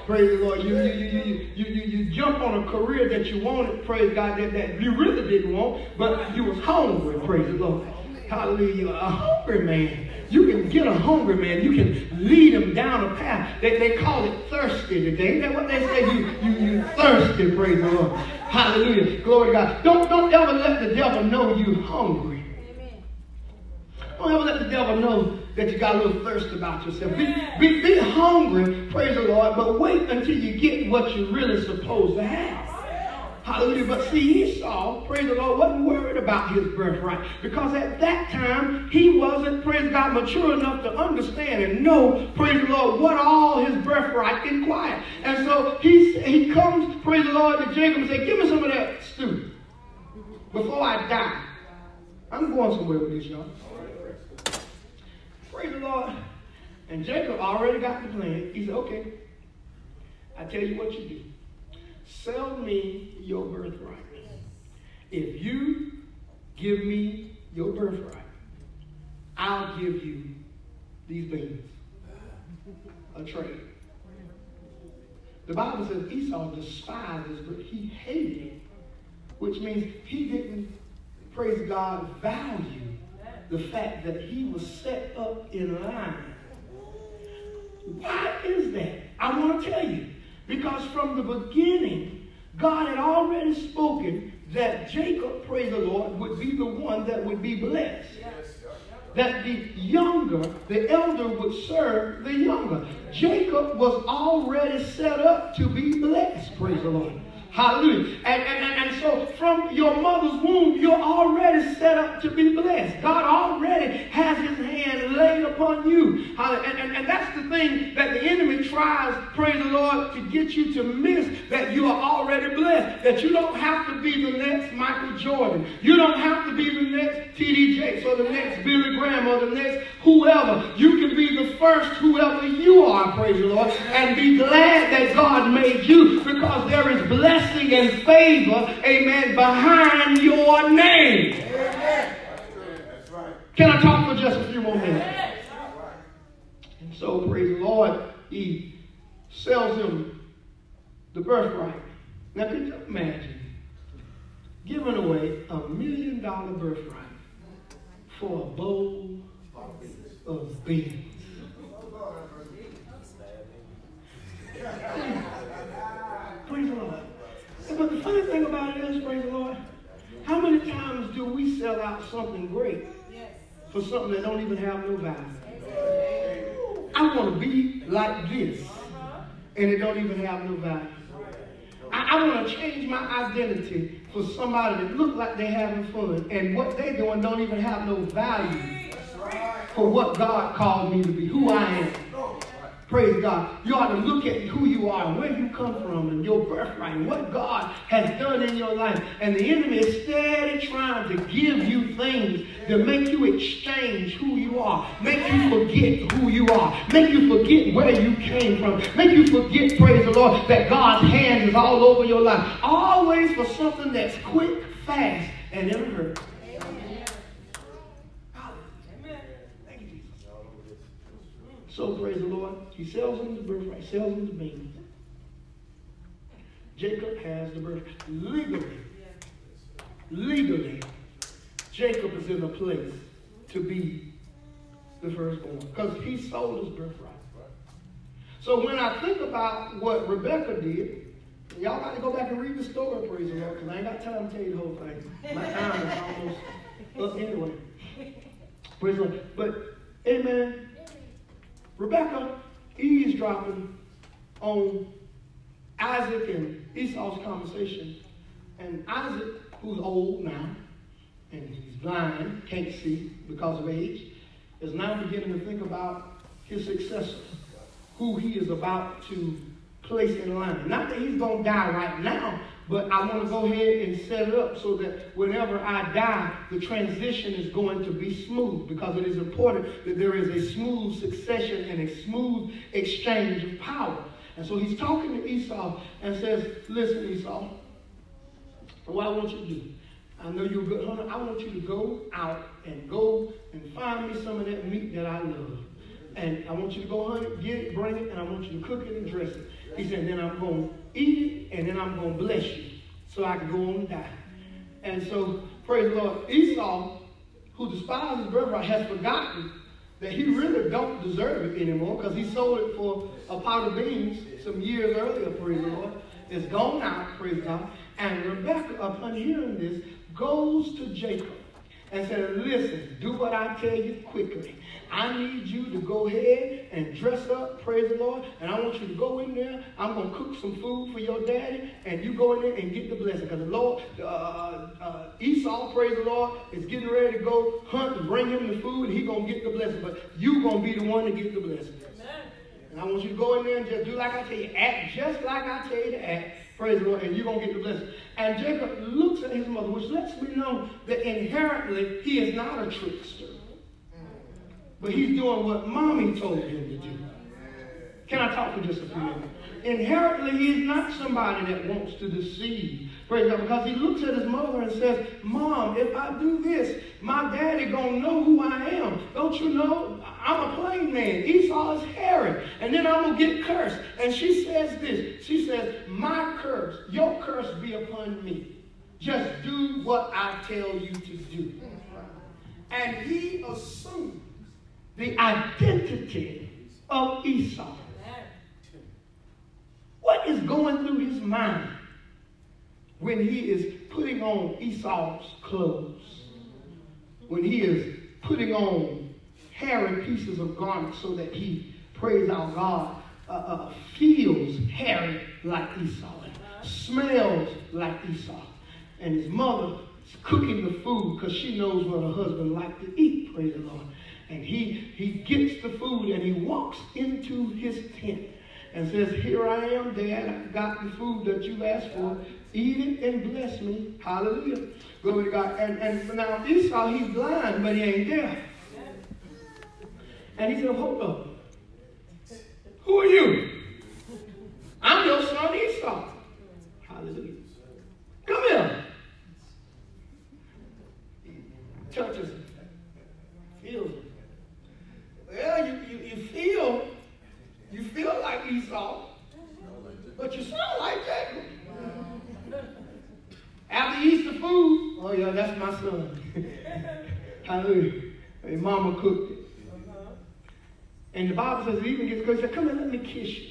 Speaker 4: Praise the Lord. You, you, you, you, you, you, jump on a career that you wanted, praise God, that, that you really didn't want, but you was hungry, praise the Lord. Hallelujah. A hungry man you can get a hungry man. You can lead him down a path. They, they call it thirsty today. Isn't that what they say? You, you, you thirsty, praise the Lord. Hallelujah. Glory to God. Don't, don't ever let the devil know you're hungry. Don't ever let the devil know that you got a little thirst about yourself. Be, be, be hungry, praise the Lord, but wait until you get what you're really supposed to have. Hallelujah. But see, Esau, praise the Lord, wasn't worried about his birthright. Because at that time, he wasn't, praise God, mature enough to understand and know, praise the Lord, what all his birthright inquired. And so he, he comes, praise the Lord, to Jacob and says, give me some of that stew before I die. I'm going somewhere with this, y'all. Praise the Lord. And Jacob already got the plan. He said, okay, I tell you what you do. Sell me your birthright. If you give me your birthright, I'll give you these beans. A trade. The Bible says Esau his birthright. He hated which means he didn't, praise God, value the fact that he was set up in line. Why is that? I want to tell you. Because from the beginning, God had already spoken that Jacob, praise the Lord, would be the one that would be blessed. That the younger, the elder would serve the younger. Jacob was already set up to be blessed, praise the Lord. Hallelujah. And, and, and, so from your mother's womb, you're already set up to be blessed. God already has his hand laid upon you. And, and, and that's the thing that the enemy tries, praise the Lord, to get you to miss that you are already blessed. That you don't have to be the next Michael Jordan. You don't have to be the next T.D. Jakes or the next Billy Graham or the next whoever. You can be the first whoever you are, praise the Lord, and be glad that God made you because there is blessing and favor, amen, behind your name. Can I talk for just a few more minutes? And so, praise the Lord, he sells him the birthright. Now, can you imagine giving away a million dollar birthright for a bowl of beans? the Lord. But the funny thing about it is, praise the Lord, how many times do we sell out something great for something that don't even have no value? I want to be like this, and it don't even have no value. I, want to change my identity for somebody that look like they're having fun, and what they're doing don't even have no value for what God called me to be, who I am. Praise God. You ought to look at who you are, and where you come from, and your birthright, and what God has done in your life. And the enemy is steady trying to give you things to make you exchange who you are, make you forget who you are, make you forget where you came from, make you forget, praise the Lord, that God's hand is all over your life. Always for something that's quick, fast, and never hurt. So praise the Lord. He sells him the birthright, sells him the beans. Jacob has the birthright. Legally, legally, Jacob is in a place to be the firstborn because he sold his birthright. So when I think about what Rebecca did, y'all got to go back and read the story, praise the Lord, because I ain't got time to tell you the whole thing. My time is almost up anyway. Praise the Lord. But, amen. Rebecca eavesdropping on Isaac and Esau's conversation. And Isaac, who's old now, and he's blind, can't see because of age, is now beginning to think about his successor, who he is about to place in line. Not that he's going to die right now, but I want to go ahead and set it up so that whenever I die, the transition is going to be smooth because it is important that there is a smooth succession and a smooth exchange of power. And so he's talking to Esau and says, Listen, Esau, what I want you to do, I know you're a good hunter. I want you to go out and go and find me some of that meat that I love. And I want you to go hunt it, get it, bring it, and I want you to cook it and dress it. He said, then I'm going to eat it, and then I'm going to bless you so I can go on and die. And so, praise the Lord, Esau, who despised his birthright, has forgotten that he really don't deserve it anymore because he sold it for a pot of beans some years earlier, praise the Lord. It's gone out, praise God. And Rebecca, upon hearing this, goes to Jacob and said, listen, do what I tell you quickly. I need you to go ahead and dress up, praise the Lord, and I want you to go in there. I'm going to cook some food for your daddy, and you go in there and get the blessing. Because the Lord, uh, uh, Esau, praise the Lord, is getting ready to go hunt and bring him the food, and he's going to get the blessing. But you're going to be the one to get the blessing. Amen. And I want you to go in there and just do like I tell you. Act just like I tell you to act. Praise the Lord, and you're going to get the blessing. And Jacob looks at his mother, which lets me know that inherently he is not a trickster. But he's doing what mommy told him to do. Can I talk for just a few minutes? Inherently, he's not somebody that wants to deceive. Praise God. Because he looks at his mother and says, Mom, if I do this, my daddy gonna know who I am. Don't you know? I'm a plain man. Esau is hairy. And then I'm gonna get cursed. And she says this. She says, My curse, your curse be upon me. Just do what I tell you to do. And he assumes the identity of Esau. What is going through his mind when he is putting on Esau's clothes? When he is putting on hairy pieces of garment so that he, praise our God, uh, uh, feels hairy like Esau and smells like Esau. And his mother is cooking the food because she knows what her husband likes to eat, praise the Lord. And he, he gets the food and he walks into his tent and says, Here I am, Dad. I've got the food that you asked for. Eat it and bless me. Hallelujah. Glory to God. And, and now Esau, he's blind, but he ain't there. And he said, Hold up. Who are you? I'm your son Esau. Hallelujah. Come here. Touches him. Feels him. Well, you, you, you feel, you feel like Esau, but you sound like Jacob. After Easter food, oh yeah, that's my son. Hallelujah. And mama cooked it. And the Bible says, even gets close, he said, come here, let me kiss you.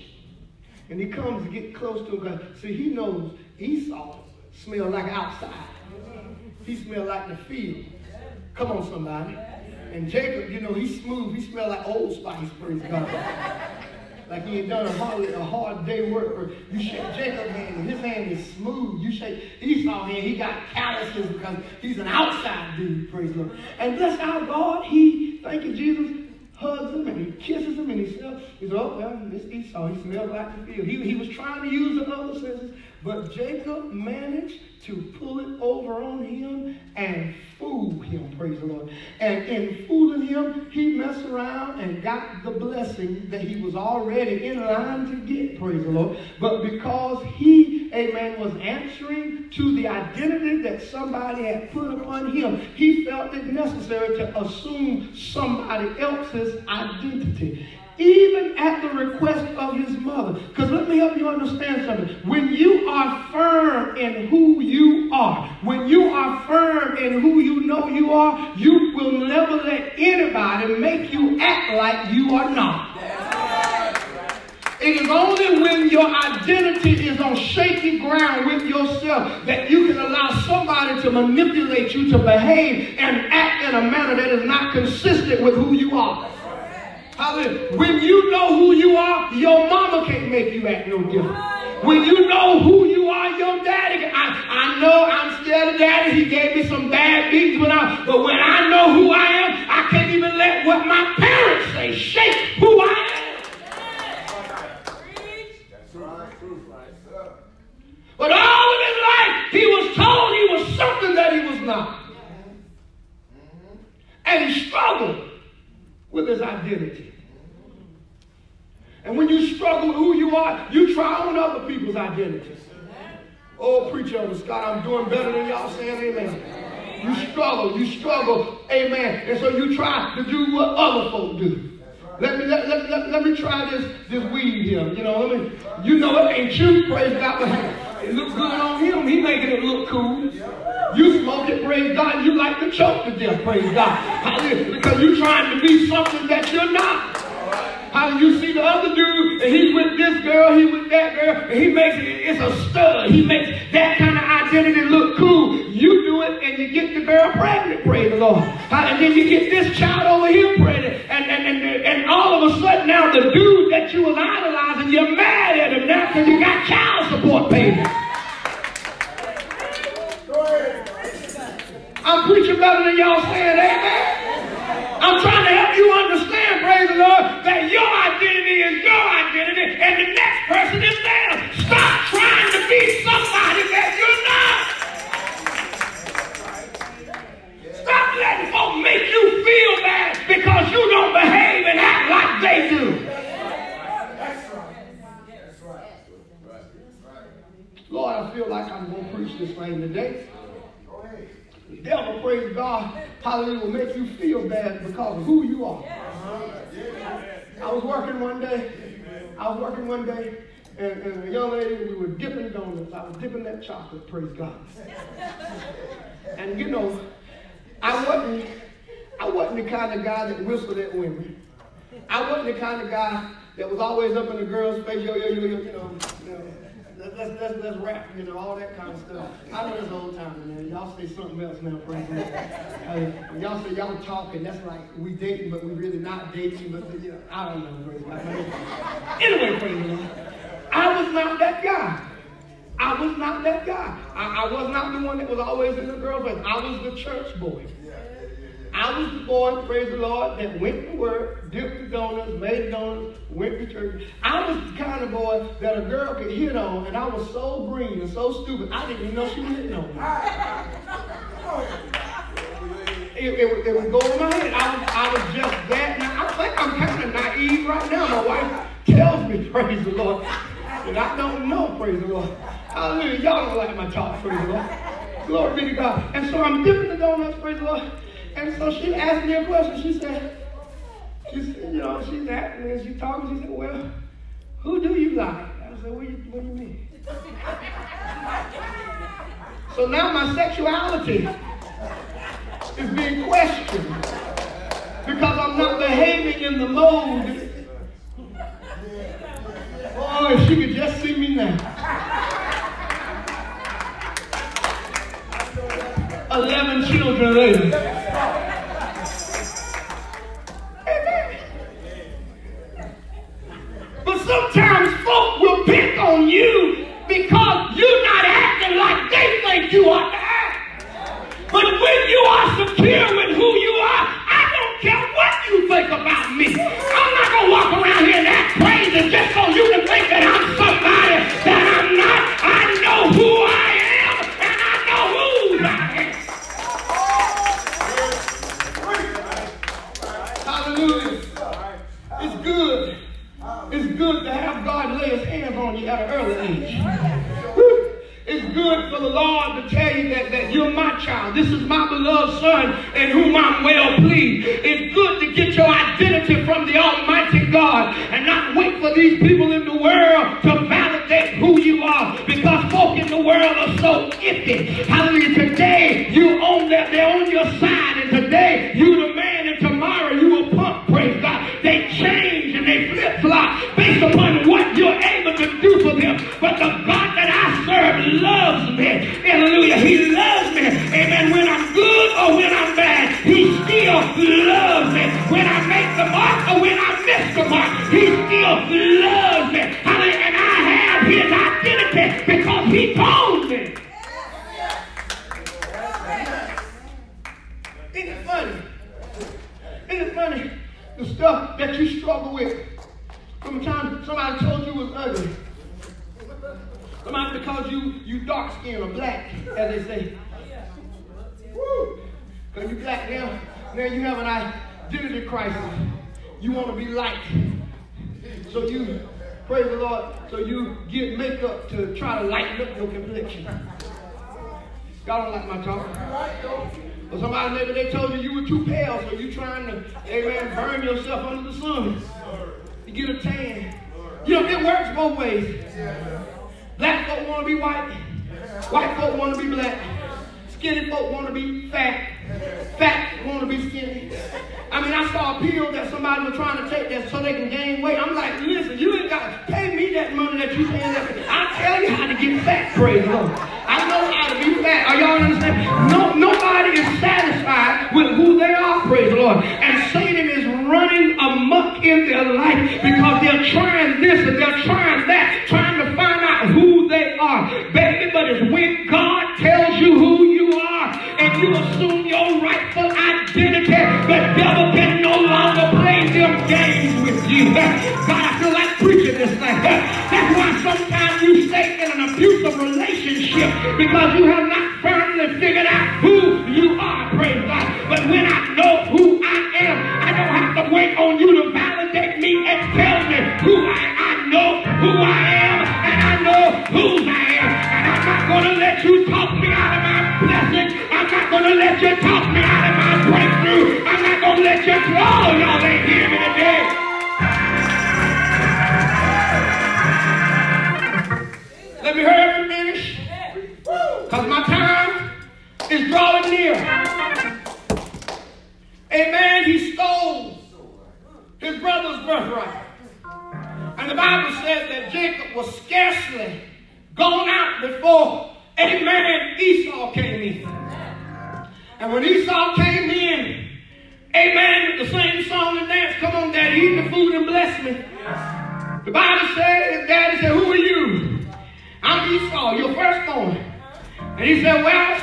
Speaker 4: And he comes to get close to him see, he knows Esau smell like outside. He smell like the field. Come on, somebody. And Jacob, you know, he's smooth. He smelled like Old Spice, praise God. like he had done a hard, a hard day work. Or you shake Jacob's hand, and his hand is smooth. You shake Esau's hand, he got calluses because he's an outside dude, praise God. And bless our God, he, thank you, Jesus, hugs him and he kisses him and he says, oh, well, Miss Esau, he smells like the field. He, he was trying to use the other senses, but Jacob managed to pull it over on him and fool him, praise the Lord. And in fooling him, he messed around and got the blessing that he was already in line to get, praise the Lord. But because he, amen, was answering to the identity that somebody had put upon him, he felt it necessary to assume somebody else's identity even at the request of his mother. Because let me help you understand something. When you are firm in who you are, when you are firm in who you know you are, you will never let anybody make you act like you are not. It is only when your identity is on shaky ground with yourself that you can allow somebody to manipulate you to behave and act in a manner that is not consistent with who you are. Hallelujah. When you know who you are, your mama can't make you act no different. When you know who you are, your daddy. I, I know I'm still a daddy. He gave me some bad beats when I, but when I know who I am, I can't even let what my parents say shape who I am. But all of his life, he was told he was something that he was not. And he struggled with his identity. And when you struggle with who you are, you try on other people's identities. Oh, preacher Elder Scott, I'm doing better than y'all saying amen. You struggle, you struggle, amen. And so you try to do what other folk do. Let me let, let, let, let me try this this weed here. You know, let me you know it ain't you, praise God, but it looks good on him. He making it look cool. You smoke it, praise God, you like to choke to death, praise God. Because you're trying to be something that you're not. How you see the other dude, and he's with this girl, he with that girl, and he makes it, it's a stud. He makes that kind of identity look cool. You do it, and you get the girl pregnant, praise the Lord. And then you get this child over here pregnant, and, and, and, and all of a sudden now the dude that you was idolizing, you're mad at him now because you got child support payments. I'm preaching better than y'all saying amen. I'm trying to help you understand, praise the Lord, that your identity is your identity and the next person is theirs. Stop trying to be somebody that you're not. Stop letting folks make you feel bad because you don't behave and act like they do. That's right. That's right. Lord, I feel like I'm going to preach this thing today. The devil, praise God, hallelujah, will make you feel bad because of who you are. I was working one day, I was working one day, and, and a young lady, we were dipping donuts. I was dipping that chocolate, praise God. [laughs] And you know, I wasn't, I wasn't the kind of guy that whistled at women. I wasn't the kind of guy that was always up in the girl's face, yo, yo, yo, yo, you know, you know let's, let's, let's, rap, you know, all that kind of stuff. I know it's old time, man. Y'all say something else now, praise Uh, y'all say y'all talking, that's like we dating, but we really not dating, but you know, I don't know, praise God. Anyway, praise Lord. I was not that guy. I was not that guy. I, I, was not the one that was always in the girl's face. I was the church boy. I was the boy, praise the Lord, that went to work, dipped the donuts, made the donuts, went to church. I was the kind of boy that a girl could hit on, and I was so green and so stupid, I didn't even know she was hitting on me. It, it, it would go in my head. I was, I was just that. Now, I think I'm kind of naive right now. My wife tells me praise the Lord. And I don't know, praise the Lord. Hallelujah. Y'all don't like my talk, praise the Lord. Glory be to God. And so I'm dipping the donuts, praise the Lord. And so she asked me a question. She said, she said, you know, she's acting and she's talking. She said, well, who do you like? I said, what do you, what do you mean? So now my sexuality is being questioned because I'm not behaving in the mode. Oh, if she could just see me now. 11 children later. But sometimes folk will pick on you because you're not acting like they think you ought to act. But when you are secure with who you are, I don't care what you think about me. I'm not going to walk around here and act crazy just so you can think that I'm somebody that I'm not. I know who I am good to have God lay his hands on you at an early age. Oh, it's good for the Lord to tell you that, that you're my child. This is my beloved son in whom I'm well pleased. It's good to get your identity from the Almighty God and not wait for these people in the world to validate who you are because folk in the world are so iffy. Hallelujah. Today you own that they're on your side and today you the man and tomorrow you a But the God that I serve loves me. Hallelujah. He loves me. Amen. When I'm good or when I'm bad, he still loves me. When I make the mark or when I miss the mark, he still loves me. Hallelujah. And I have his identity because he told me. Isn't it funny? Isn't it funny? The stuff that you struggle with. From the time somebody told you was ugly. Somebody because you you dark skinned or black, as they say. Woo! Because you black now, now you have an identity crisis. You want to be liked. So you, praise the Lord, so you get makeup to try to lighten up your complexion. Y'all don't like my talk. Or somebody maybe they told you you were too pale, so you trying to, amen, burn yourself under the sun. You get a tan. You know, it works both ways. Black folk want to be white. White folk want to be black. Skinny folk want to be fat. Fat want to be skinny. I mean, I saw a pill that somebody was trying to take that so they can gain weight. I'm like, listen, you ain't got to pay me that money that you saying that. I'll tell you how to get fat, praise Lord. I know how to be fat. Are y'all understand? No, nobody is satisfied with who they are, praise the Lord. And Satan is running amok in their life because they're trying this and they're trying that, trying to find out who they are. Baby, but it's when God tells you who you are and you assume identity, the devil can no longer play them games with you. God, I feel like preaching this thing. That's why sometimes you stay in an abusive relationship because you have not firmly figured out who you are, praise God. But when I know who I am, I don't have to wait on you to validate me and tell me who I am. I know who I am and I know whose I am. And I'm not going to let you talk me not going to let you talk me out of my breakthrough. I'm not going to let you, oh, y'all ain't hear me today. Let me hurry up and finish. Because my time is drawing near. Amen. He stole his brother's birthright. And the Bible says that Jacob was scarcely gone out before, amen, Esau came in. And when Esau came in, amen, with the same song and dance, come on, daddy, eat the food and bless me. The Bible said, daddy said, who are you? I'm Esau, your firstborn. And he said, well,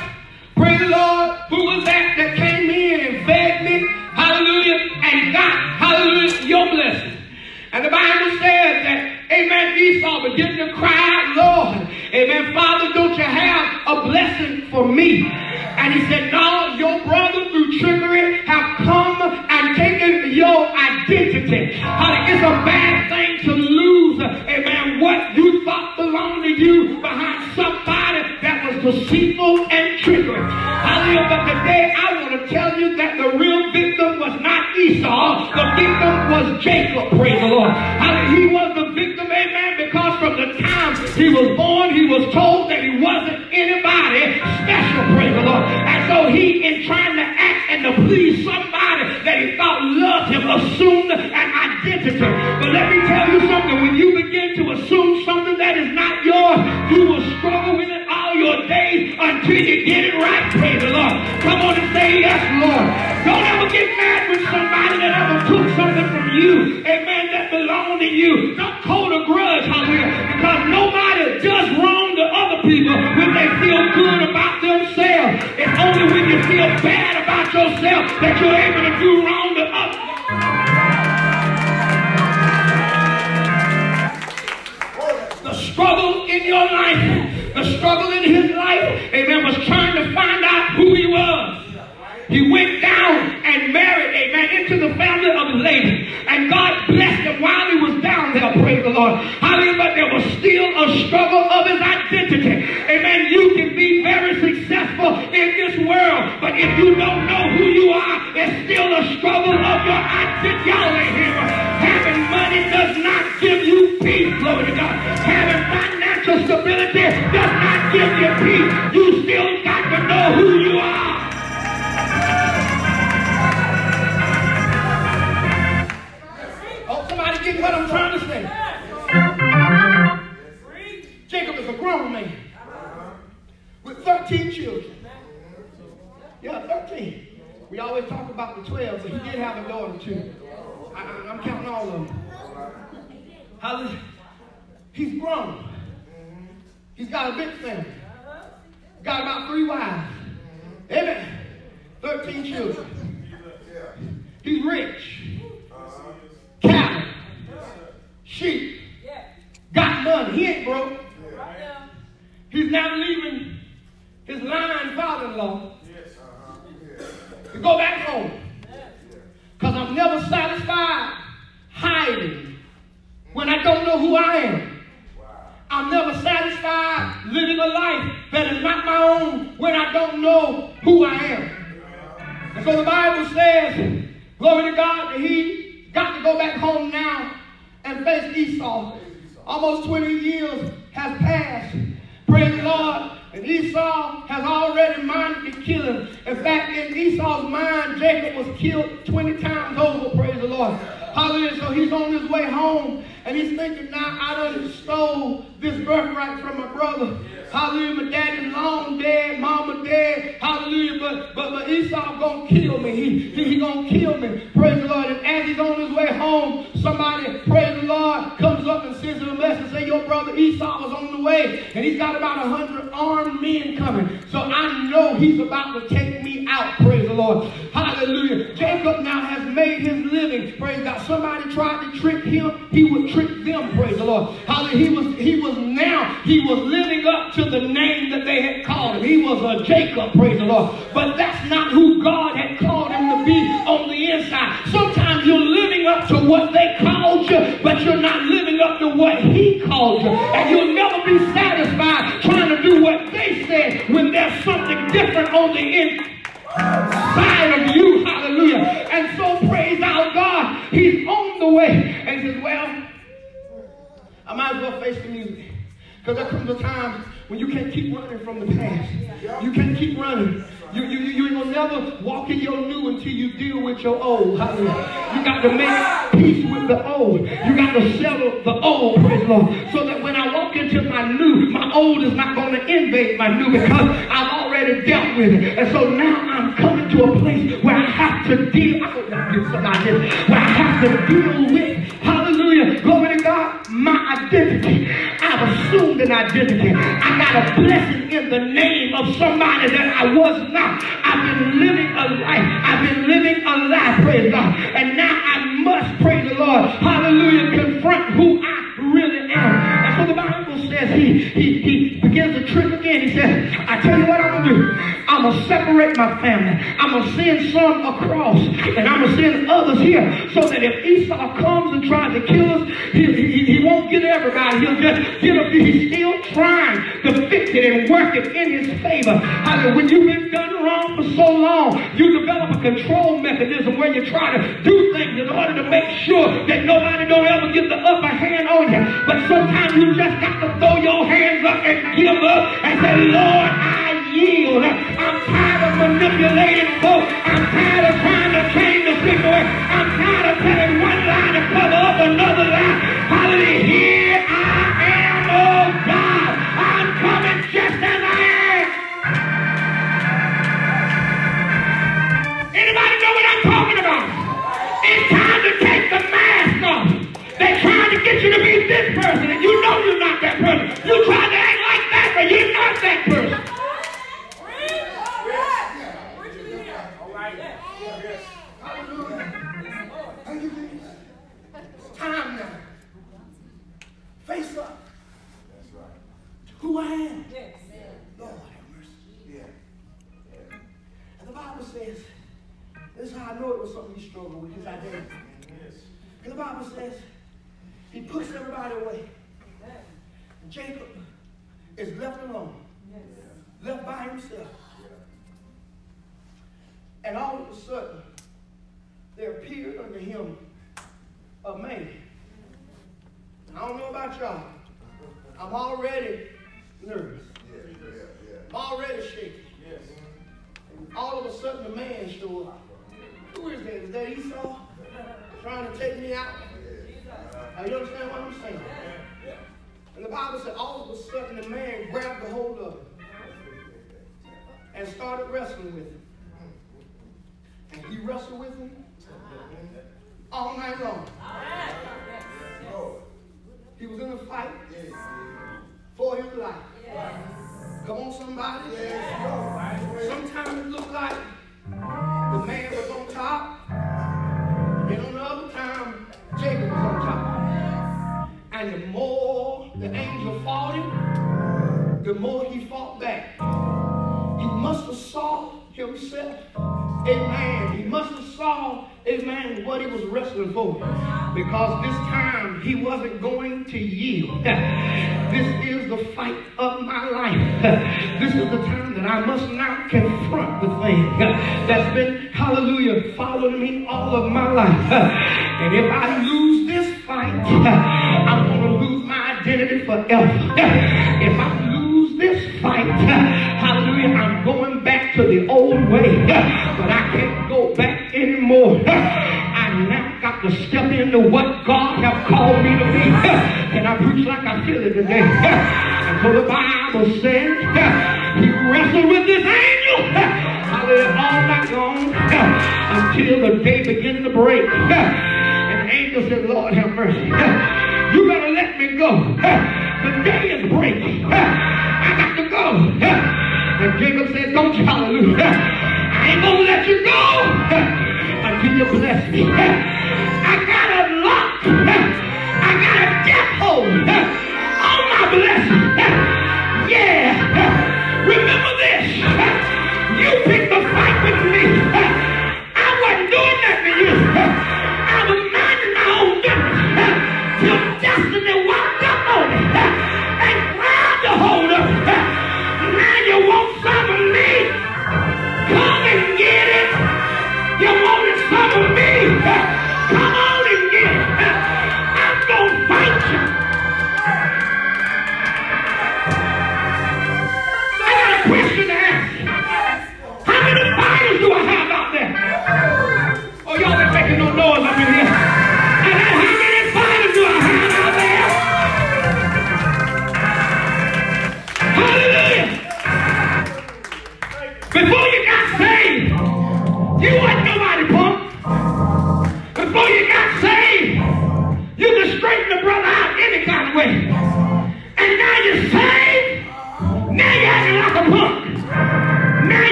Speaker 4: praise the Lord, who was that that came in and fed me, hallelujah, and got, hallelujah, your blessing. And the Bible that, amen, Esau began to cry Lord, amen, Father, don't you have a blessing for me? And he said, no, your brother through trickery have come and taken your identity. Honey, it's a bad thing to lose, amen, what you thought belonged to you behind somebody that was deceitful and trickery. Hallelujah. But today I want to tell you that the real victim was not Esau. The victim was Jacob. Praise the Lord. Hallelujah. He was the victim. Amen from the time he was born, he was told that he wasn't anybody special. Praise the Lord. And so he, in trying to act and to please somebody that he thought loved him, assumed an identity. But let me tell you something. When you begin to assume something that is not yours, you will struggle with it all your days until you get it right. Praise the Lord. Come on and say yes, Lord. Don't ever get mad with somebody that ever took something from you. Amen. That belonged to you. Don't hold a grudge, hallelujah. Because nobody does wrong to other people when they feel good about themselves. It's only when you feel bad about yourself that you're able to do wrong to others. the struggle in your life, the struggle in his life, amen, was trying to find out who he was. He went down and married, amen, into the family of his lady. And God blessed him while he was down there, praise the Lord. Hallelujah, but there was still a struggle of his identity. Amen. You can be very successful in this world, but if you don't know who you are, it's still a struggle of your identity. Y'all ain't here. Having money does not give you peace, glory to God. Having financial stability does not give you peace. You still got to know who you are. Get what I'm trying to say. Jacob is a grown man with 13 children. Yeah, 13. We always talk about the 12, but he did have a daughter too. I, I'm counting all of them. He's grown. He's got a big family. Got about three wives. Amen. 13 children. He's rich. Sheep. Got money. He ain't broke. He's now leaving his line father-in-law uh-huh. to go back home. Because I'm never satisfied hiding when I don't know who I am. I'm never satisfied living a life that is not my own when I don't know who I am. Uh-huh. And so the Bible says, glory to God, that he got to go back home now and face Esau. Almost 20 years has passed. Praise the Lord. And Esau has already minded to kill him. In fact, in Esau's mind, Jacob was killed 20 times over. Praise the Lord. Hallelujah. So he's on his way home. And he's thinking, now I done stole this birthright from my brother. Hallelujah. My daddy's long dead, mama dead. Hallelujah. But but, but Esau gonna kill me. He, he, he gonna kill me. Praise the Lord. And as he's on his way home, somebody, praise the Lord, comes up and sends him a message. Say, your brother Esau was on the way. And he's got about a hundred armed men coming. So I know he's about to take me out. Praise the Lord. Hallelujah. Jacob now has made his living. Praise God. Somebody tried to trick him. He would trick them. Praise the Lord. Hallelujah. He was, he was now, he was living up to the name that they had called him. He was a Jacob. Praise the Lord. But that's not who God had called him to be on the inside. Sometimes you're living up to what they called you, but you're not living up to what he called you. And you'll never be satisfied trying to do what they said when there's something different on the inside of you. Hallelujah. And so praise our God. He's on the way. And he says, well, I might as well face the music. Because there comes a time when you can't keep running from the past. You can't keep running. You, you, you, you will never walk in your new until you deal with your old. Hallelujah. You got to make peace with the old. You got to settle the old, praise Lord. So that when I walk into my new, my old is not going to invade my new because I've already dealt with it. And so now I'm coming to a place where I have to deal. I hope that gets somebody. Where I have to deal with, hallelujah, glory to God, my identity. I've assumed an identity. I got a blessing in the name of somebody that I was not. I've been living a life. I've been living a life, praise God. And now I must, praise the Lord, hallelujah, confront who I really am. And so the Bible says he, he, he begins to trick again. He says, I tell you what I'm going to do. I'm going to separate separate my family. I'm going to send some across, and I'm going to send others here, so that if Esau comes and tries to kill us, he, he, he won't get everybody. He'll just get a few. He's still trying to fix it and work it in his favor. Hallelujah. When you've been done wrong for so long, you develop a control mechanism where you try to do things in order to make sure that nobody don't ever get the upper hand on you. But sometimes you just got to throw your hands up and give up and say, Lord, I yield. I'm tired of manipulating folks. I'm tired of trying to change the situation. I'm tired of telling one lie to cover up You try to act like that, but you're not that person. Yeah. It's time now. Face up. That's right. Who I am. Yes. Lord have mercy. And the Bible says, this is how I know it was something he struggled with his identity. And the Bible says, he puts everybody away. Jacob is left alone, left by himself. And all of a sudden, there appeared unto him a man. I don't know about y'all. I'm already nervous. I'm already shaking. All of a sudden, a man showed up. Who is that? Is that Esau? Trying to take me out? Now, you understand what I'm saying? And the Bible said, all of a sudden, the man grabbed a hold of him and started wrestling with him. And he wrestled with him all night long. He was in a fight for his life. Come on, somebody. Sometimes it looked like the man was on top, and on the other time, Jacob was on top. And the more the angel fought him, the more he fought back. He must have saw himself. Amen. He must have saw, amen, what he was wrestling for. Because this time he wasn't going to yield. [laughs] This is the fight of my life. [laughs] This is the time that I must now confront the thing [laughs] that's been, hallelujah, following me all of my life. And if I lose this fight, I'm going to lose my identity forever. If I this fight, [laughs] hallelujah, I'm going back to the old way. [laughs] But I can't go back anymore. [laughs] I now got to step into what God have called me to be. And I preach like I feel it today. And so the Bible says he wrestled with this angel hallelujah, all night long until the day began to break. And the angel said, Lord have mercy. You better let me go. The day is breaking. I got to go. And Jacob said, Don't you hallelujah. I ain't gonna let you go until you bless me. I got a lock. I got a death hold on my blessing. Yeah.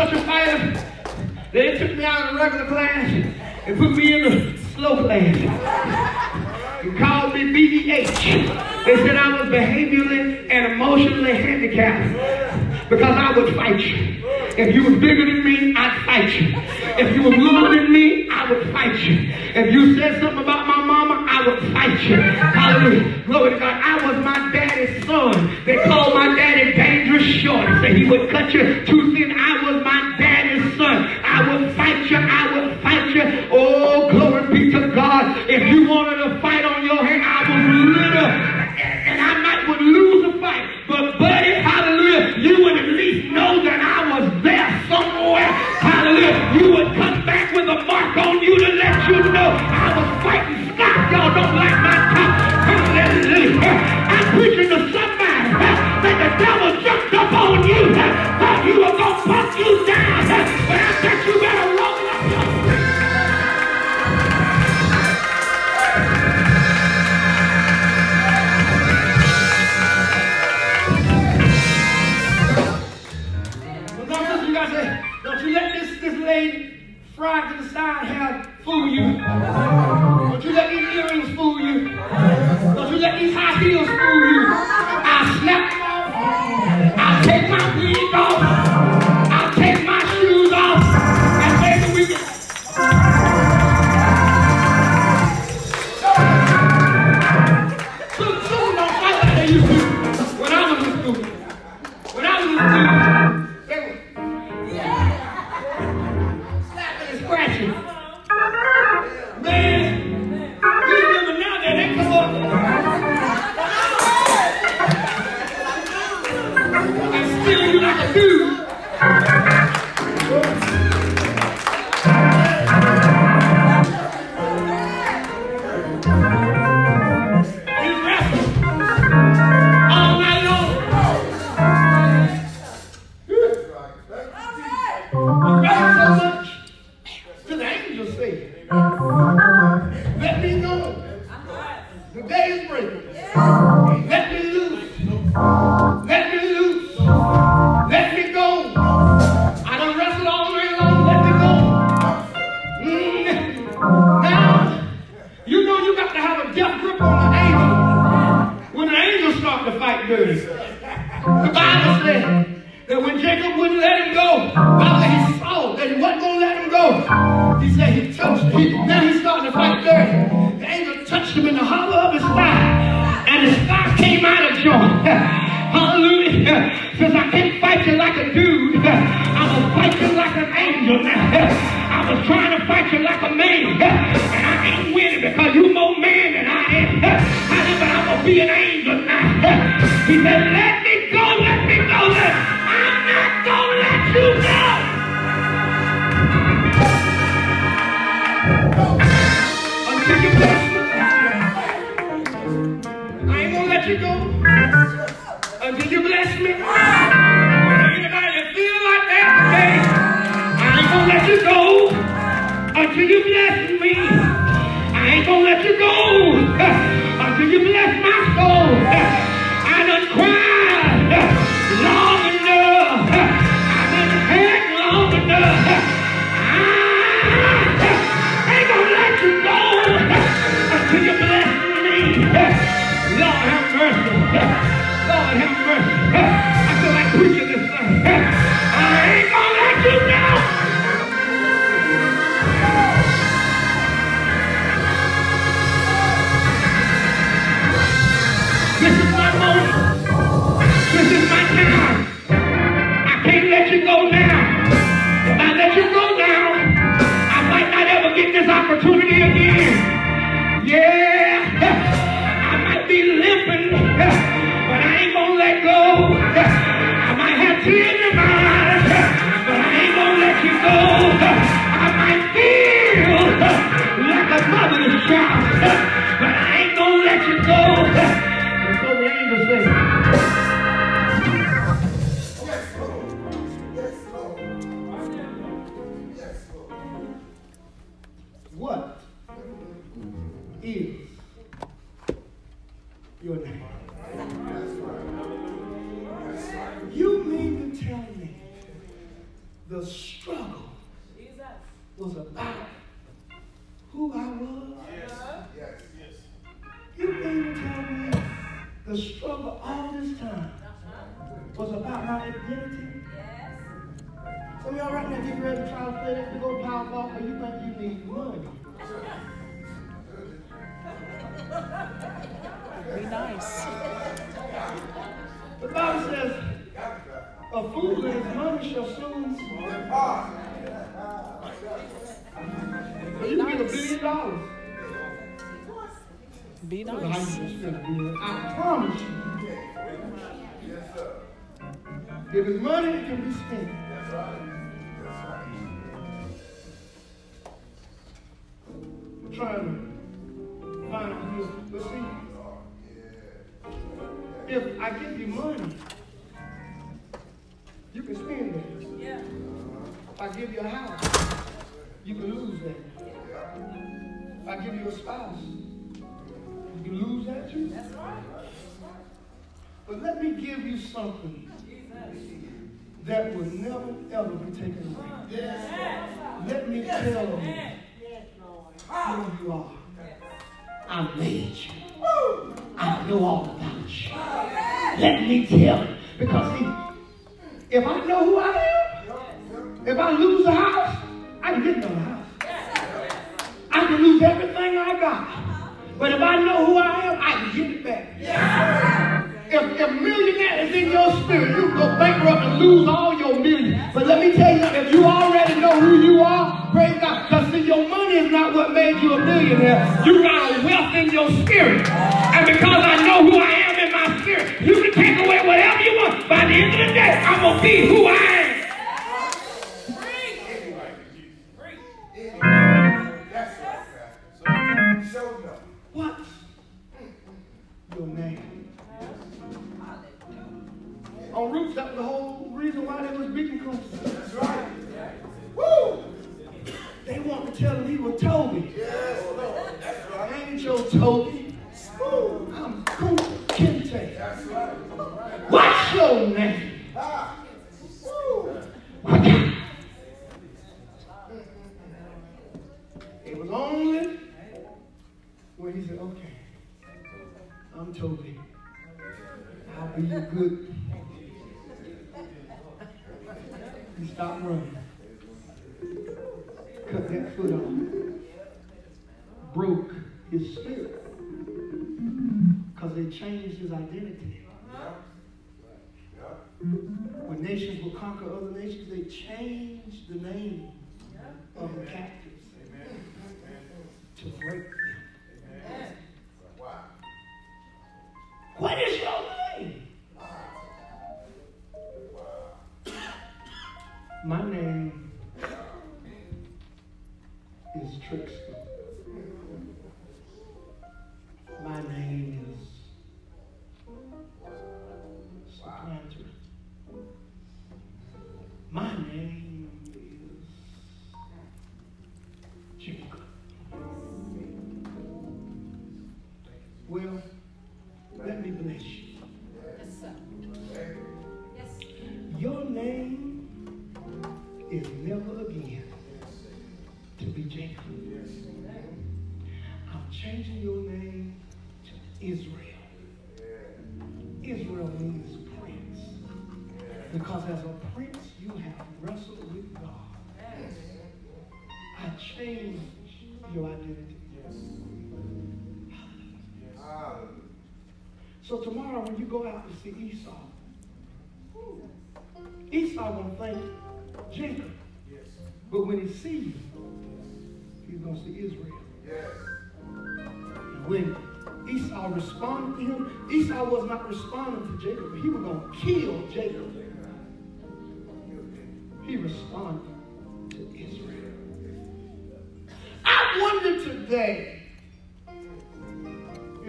Speaker 4: such a fast that it took me out of the regular class and put me in the slow class. They called me BDH. They said I was behaviorally and emotionally handicapped because I would fight you. If you was bigger than me, I'd fight you. If you was lower than me, I would fight you. If you said something about my mama, I would fight you. Hallelujah. Glory to God. I was my daddy's son. They called my daddy dangerous short. They said he would cut you two thin Be
Speaker 5: nice.
Speaker 4: The Bible says, a fool and his money shall soon depart. You can get a billion dollars.
Speaker 5: Be nice.
Speaker 4: just spend a billion? I promise you. If it's money, it can be spent. Spouse, you lose that too. But let me give you something that will never ever be taken away. Let me tell you who you are. I made you. I know all about you. Let me tell you. Because see, if I know who I am, if I lose a house, I can get another house. I can lose everything I got. But if I know who I am, I can get it back. If, if millionaire is in your spirit, you go bankrupt and lose all your millions. But let me tell you, if you already know who you are, praise God. Because see, your money is not what made you a millionaire. You got a wealth in your spirit. And because I know who I am in my spirit, you can take away whatever you want. By the end of the day, I'm going to be who I am. Your name? On roots, that was the whole reason why they was beating Kunta.
Speaker 3: That's right.
Speaker 4: Woo! They want to tell him he was Toby.
Speaker 3: Yes, Lord. That's right.
Speaker 4: Toby. Woo! I'm Kunta Kinte.
Speaker 3: That's right.
Speaker 4: What's your name?
Speaker 3: Ah.
Speaker 4: It was only when he said, okay, I'm Toby. I'll be your good. He stopped running. Cut that foot off. Broke his spirit. Because they changed his identity. When nations will conquer other nations, they change the name of the captives to break What is your name? My name is Trickster. My name is Supplanter. My name bless you. Your name is never again to be Jacob. I'm changing your name to Israel. Israel means prince. Because as a prince, you have wrestled with God. I changed So tomorrow when you go out to see Esau, Esau gonna thank Jacob. But when he sees you, he's gonna see Israel.
Speaker 3: Yes.
Speaker 4: And when Esau responded to him, Esau was not responding to Jacob. He was gonna kill Jacob. He responded to Israel. I wonder today,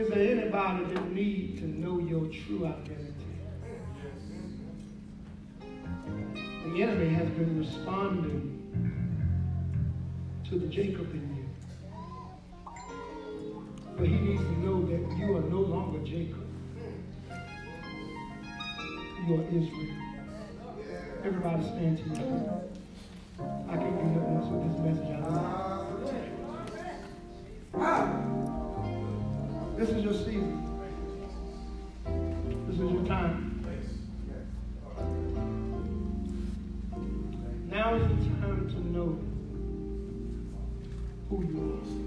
Speaker 4: is there anybody that need to know your true identity? The enemy has been responding to the Jacob in you. But he needs to know that you are no longer Jacob. You are Israel. Everybody stand to your feet. I can't do nothing else with this message. I. This is your season. This is your time. Now is the time to know who you are.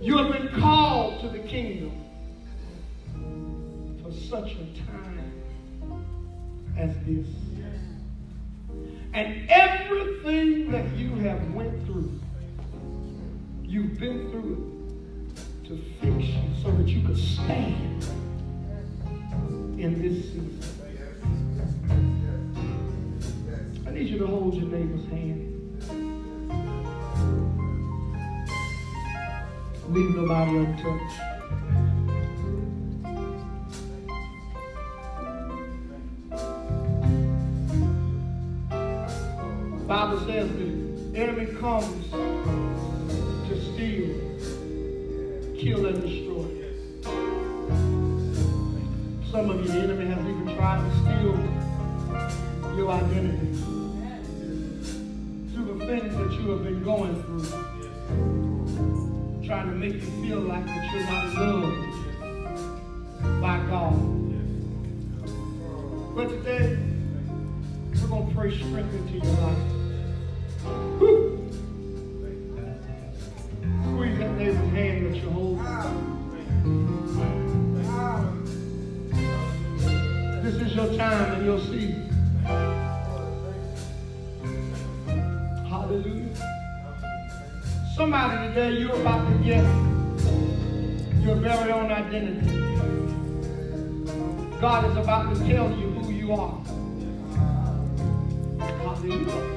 Speaker 4: You have been called to the kingdom for such a time as this. And everything that you have went through, you've been through it to fix you so that you could stand in this season. I need you to hold your neighbor's hand. Leave nobody untouched. Some of you, the enemy has even tried to steal your identity through the things that you have been going through, trying to make you feel like that you're not loved by God. But today, we're going to pray strength into your your very own identity. God is about to tell you who you are. Hallelujah.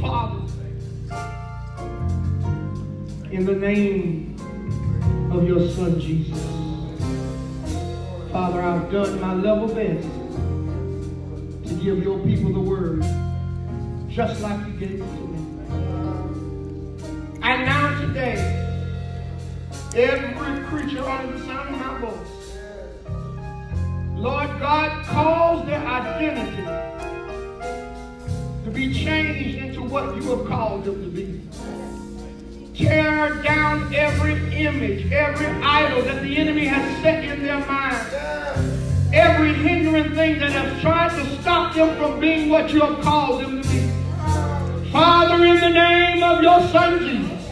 Speaker 4: Father, in the name of your son Jesus, Father, I've done my level best to give your people the word, just like you gave it to me. Have called them to be. Tear down every image, every idol that the enemy has set in their mind. Every hindering thing that has tried to stop them from being what you have called them to be. Father, in the name of your Son Jesus,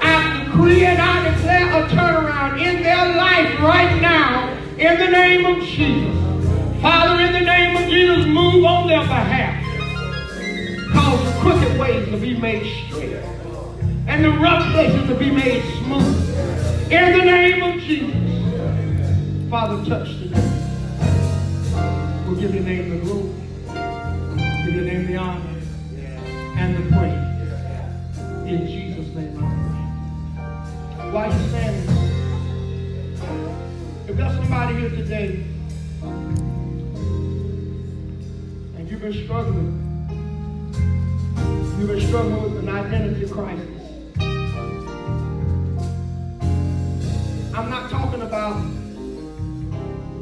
Speaker 4: I decree and I declare a turnaround in their life right now in the name of Jesus. Father, in the name of Jesus, move on their behalf. Crooked ways to be made straight and the rough places to be made smooth. In the name of Jesus. Father, touch today. We'll give your name the glory. Give your name the honor and the praise. In Jesus' name I pray. While you standing, if there's somebody here today and you've been struggling, you've been struggling with an identity crisis. I'm not talking about,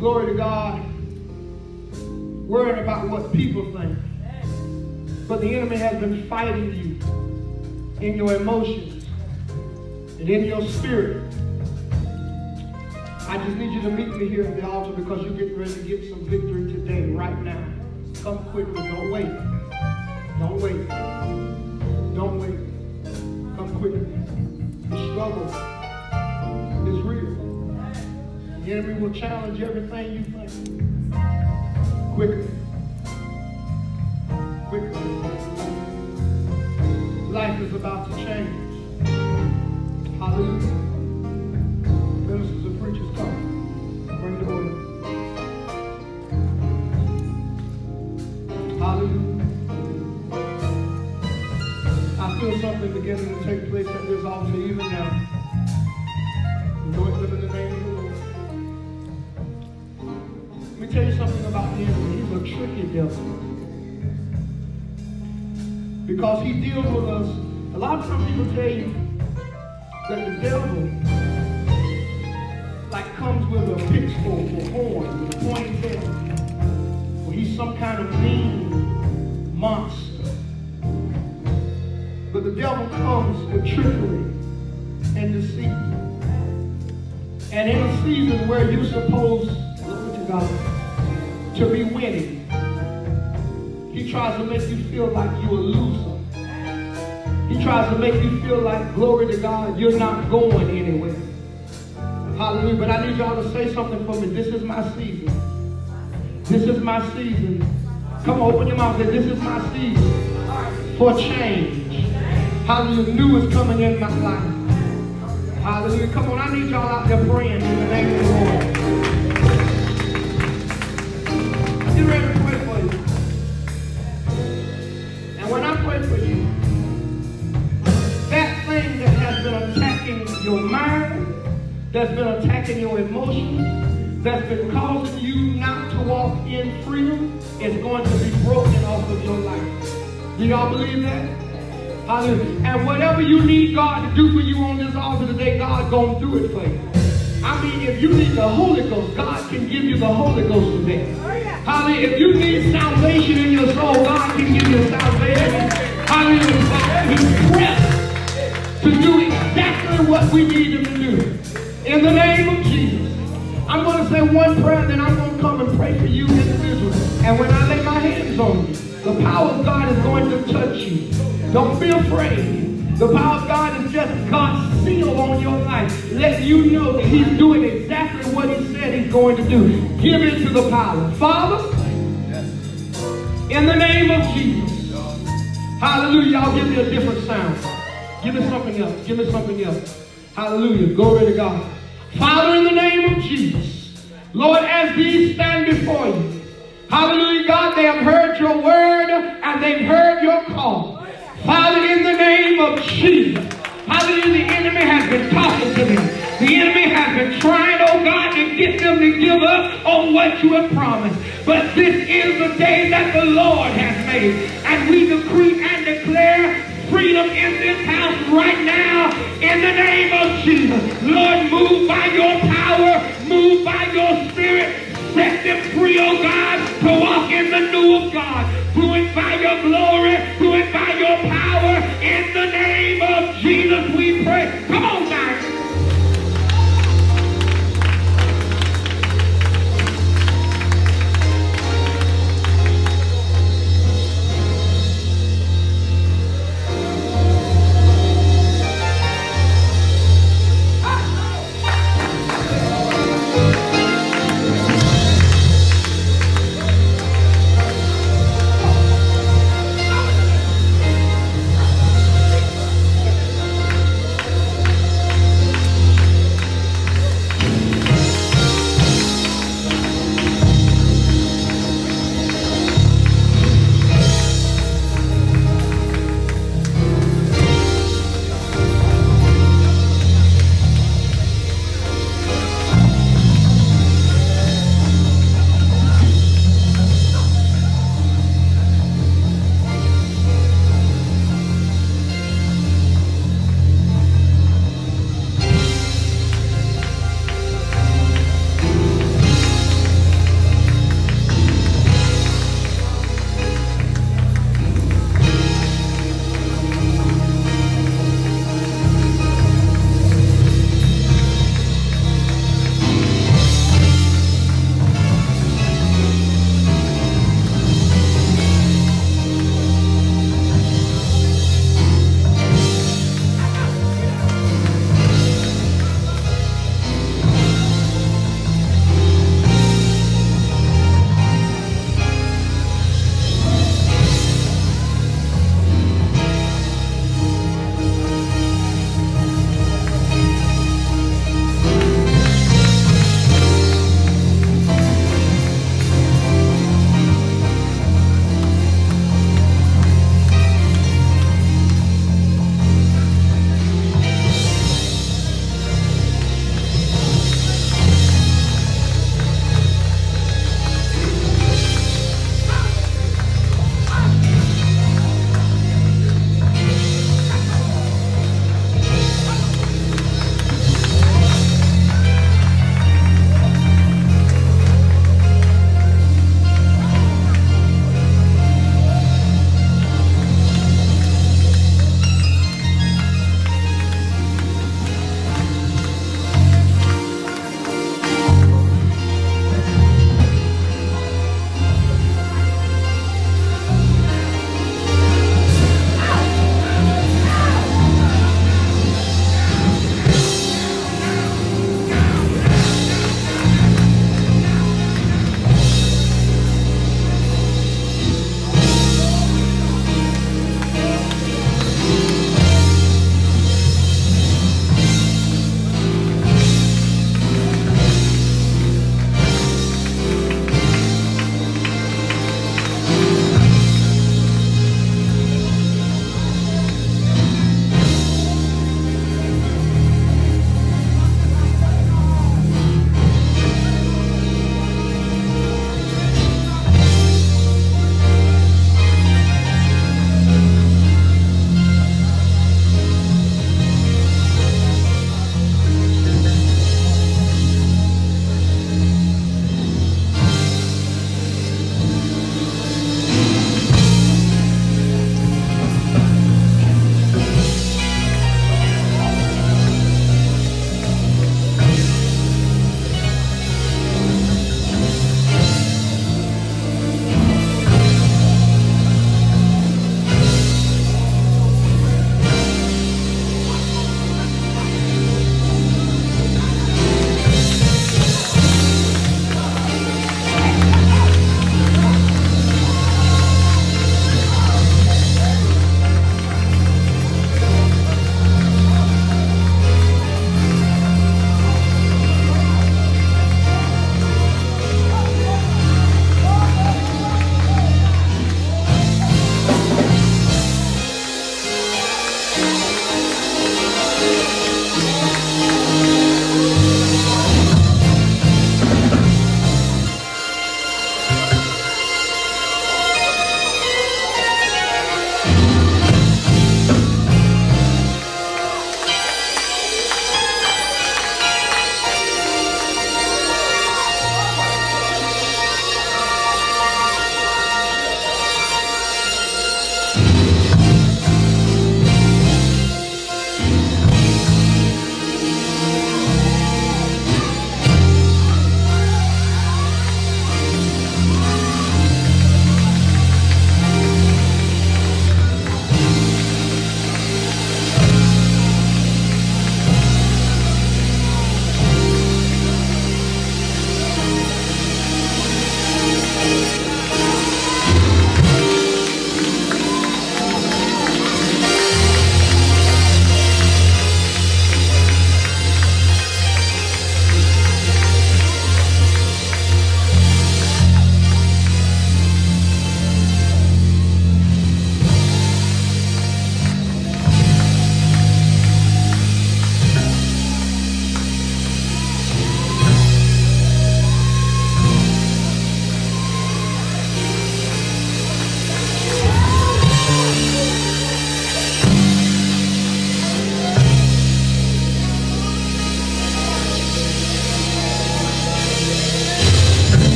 Speaker 4: glory to God, worrying about what people think. But the enemy has been fighting you in your emotions and in your spirit. I just need you to meet me here at the altar because you're getting ready to get some victory today, right now. Come quickly. Don't wait. Don't wait. Don't wait. Come quickly. The struggle is real. The enemy will challenge everything you think. Quickly. Quickly. Life is about to change. Hallelujah. Ministers and preachers come. Bring the oil. Something beginning to take place at this altar even now. Know it in the name of the Lord. Let me tell you something about the enemy. He's a tricky devil. Because he deals with us. A lot of times people tell you that the devil like comes with a pitchfork or horn with a pointy tail. Or he's some kind of mean monster. The devil comes with trickery and deceit. And in a season where you're supposed, glory to God, to be winning, he tries to make you feel like you're a loser. He tries to make you feel like, glory to God, you're not going anywhere. Hallelujah. But I need y'all to say something for me. This is my season. This is my season. Come on, open your mouth and say, this is my season for change. Hallelujah. New is coming in my life. Hallelujah. Come on, I need y'all out there praying in the name of the Lord. Get ready to pray for you. And when I pray for you, that thing that has been attacking your mind, that's been attacking your emotions, that's been causing you not to walk in freedom, is going to be broken off of your life. Do y'all believe that? Hallelujah. And whatever you need God to do for you on this altar today, God's going to do it for you. I mean, if you need the Holy Ghost, God can give you the Holy Ghost today. Hallelujah. If you need salvation in your soul, God can give you salvation. Hallelujah. He's pressed to do exactly what we need him to do. In the name of Jesus. I'm going to say one prayer, then I'm going to come and pray for you individually. And when I lay my hands on you, the power of God is going to touch you. Don't be afraid. The power of God is just God's seal on your life. Let you know that he's doing exactly what he said he's going to do. Give into the power. Father, in the name of Jesus. Hallelujah. Y'all give me a different sound. Give me something else. Give me something else. Hallelujah. Glory to God. Father, in the name of Jesus. Lord, as these stand before you. Hallelujah, God, they have heard your word and they've heard your call. Father, in the name of Jesus. Hallelujah, the enemy has been talking to them. The enemy has been trying, oh God, to get them to give up on what you have promised. But this is the day that the Lord has made. And we decree and declare freedom in this house right now in the name of Jesus. Lord, move by your power, move by your spirit, set them free, oh God, to walk in the new of God. Do it by your glory, do it by your power. In the name of Jesus, we pray. Come on, guys.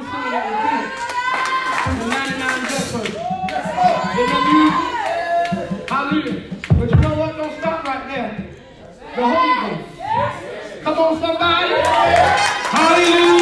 Speaker 4: Young Singing at the Phoenix from the 99 Depot. And then you, hallelujah. But you know what? Don't stop right there. The Holy Ghost. Come on, somebody. Hallelujah.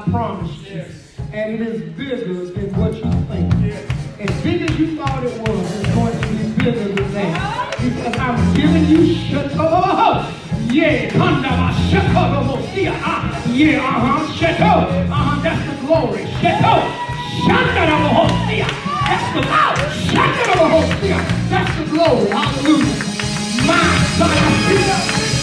Speaker 4: I promised you. And it is bigger than what you think. As big as you thought it was, it's going to be bigger than that. Because I'm giving you shut. Yeah, come down, shut Yeah, uh-huh, shut. Uh-huh, that's the glory. Shut up. Shut up, see That's the power. Shut up, see That's the glory. Hallelujah. My God, I feel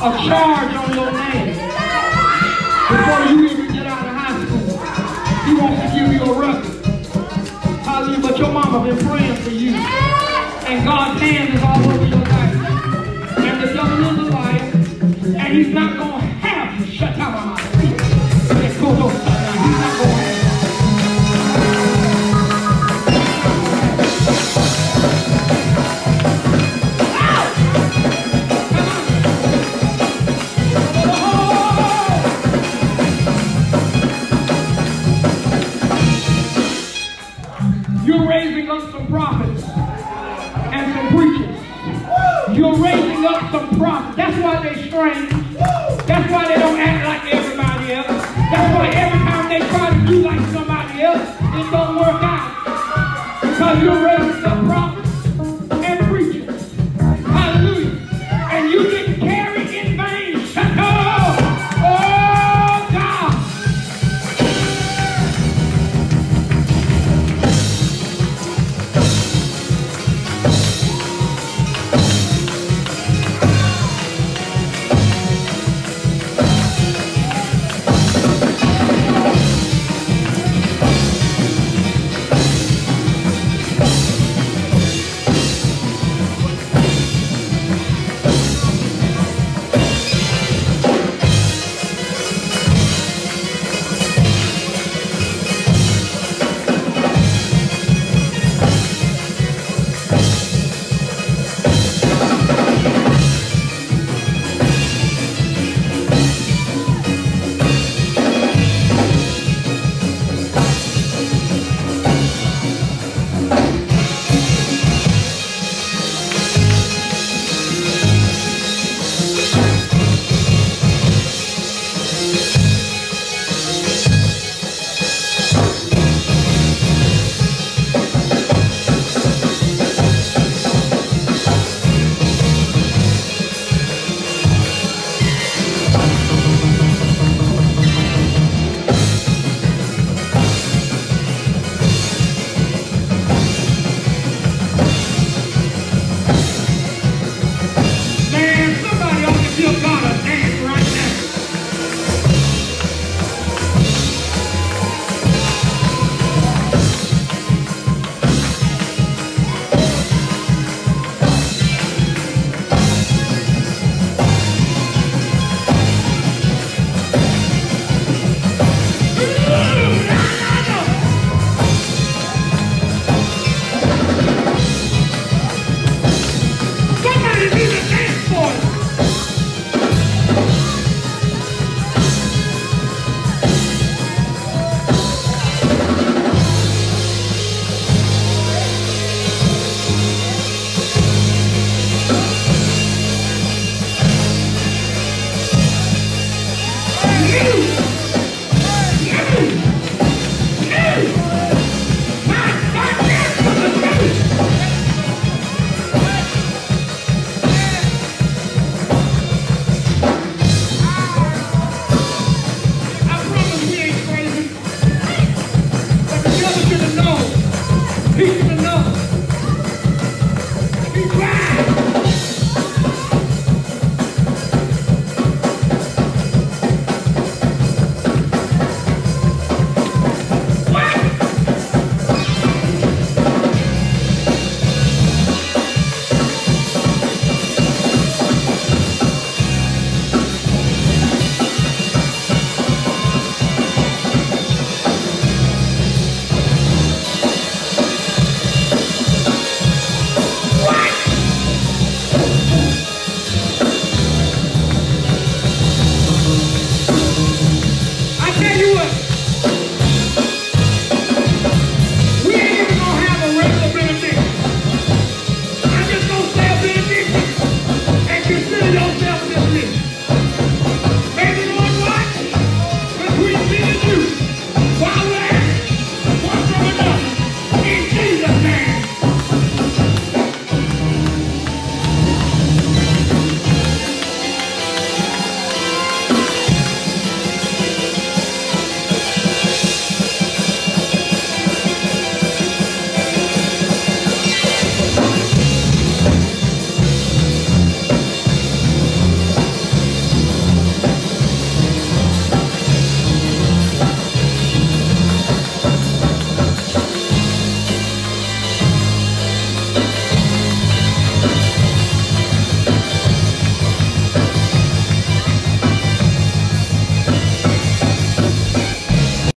Speaker 4: a charge on your name before you even get out of high school. He wants to give you a record. Hallelujah, but your mama been praying for you. And God's hand is all over your life. And the devil is a life, and he's not going to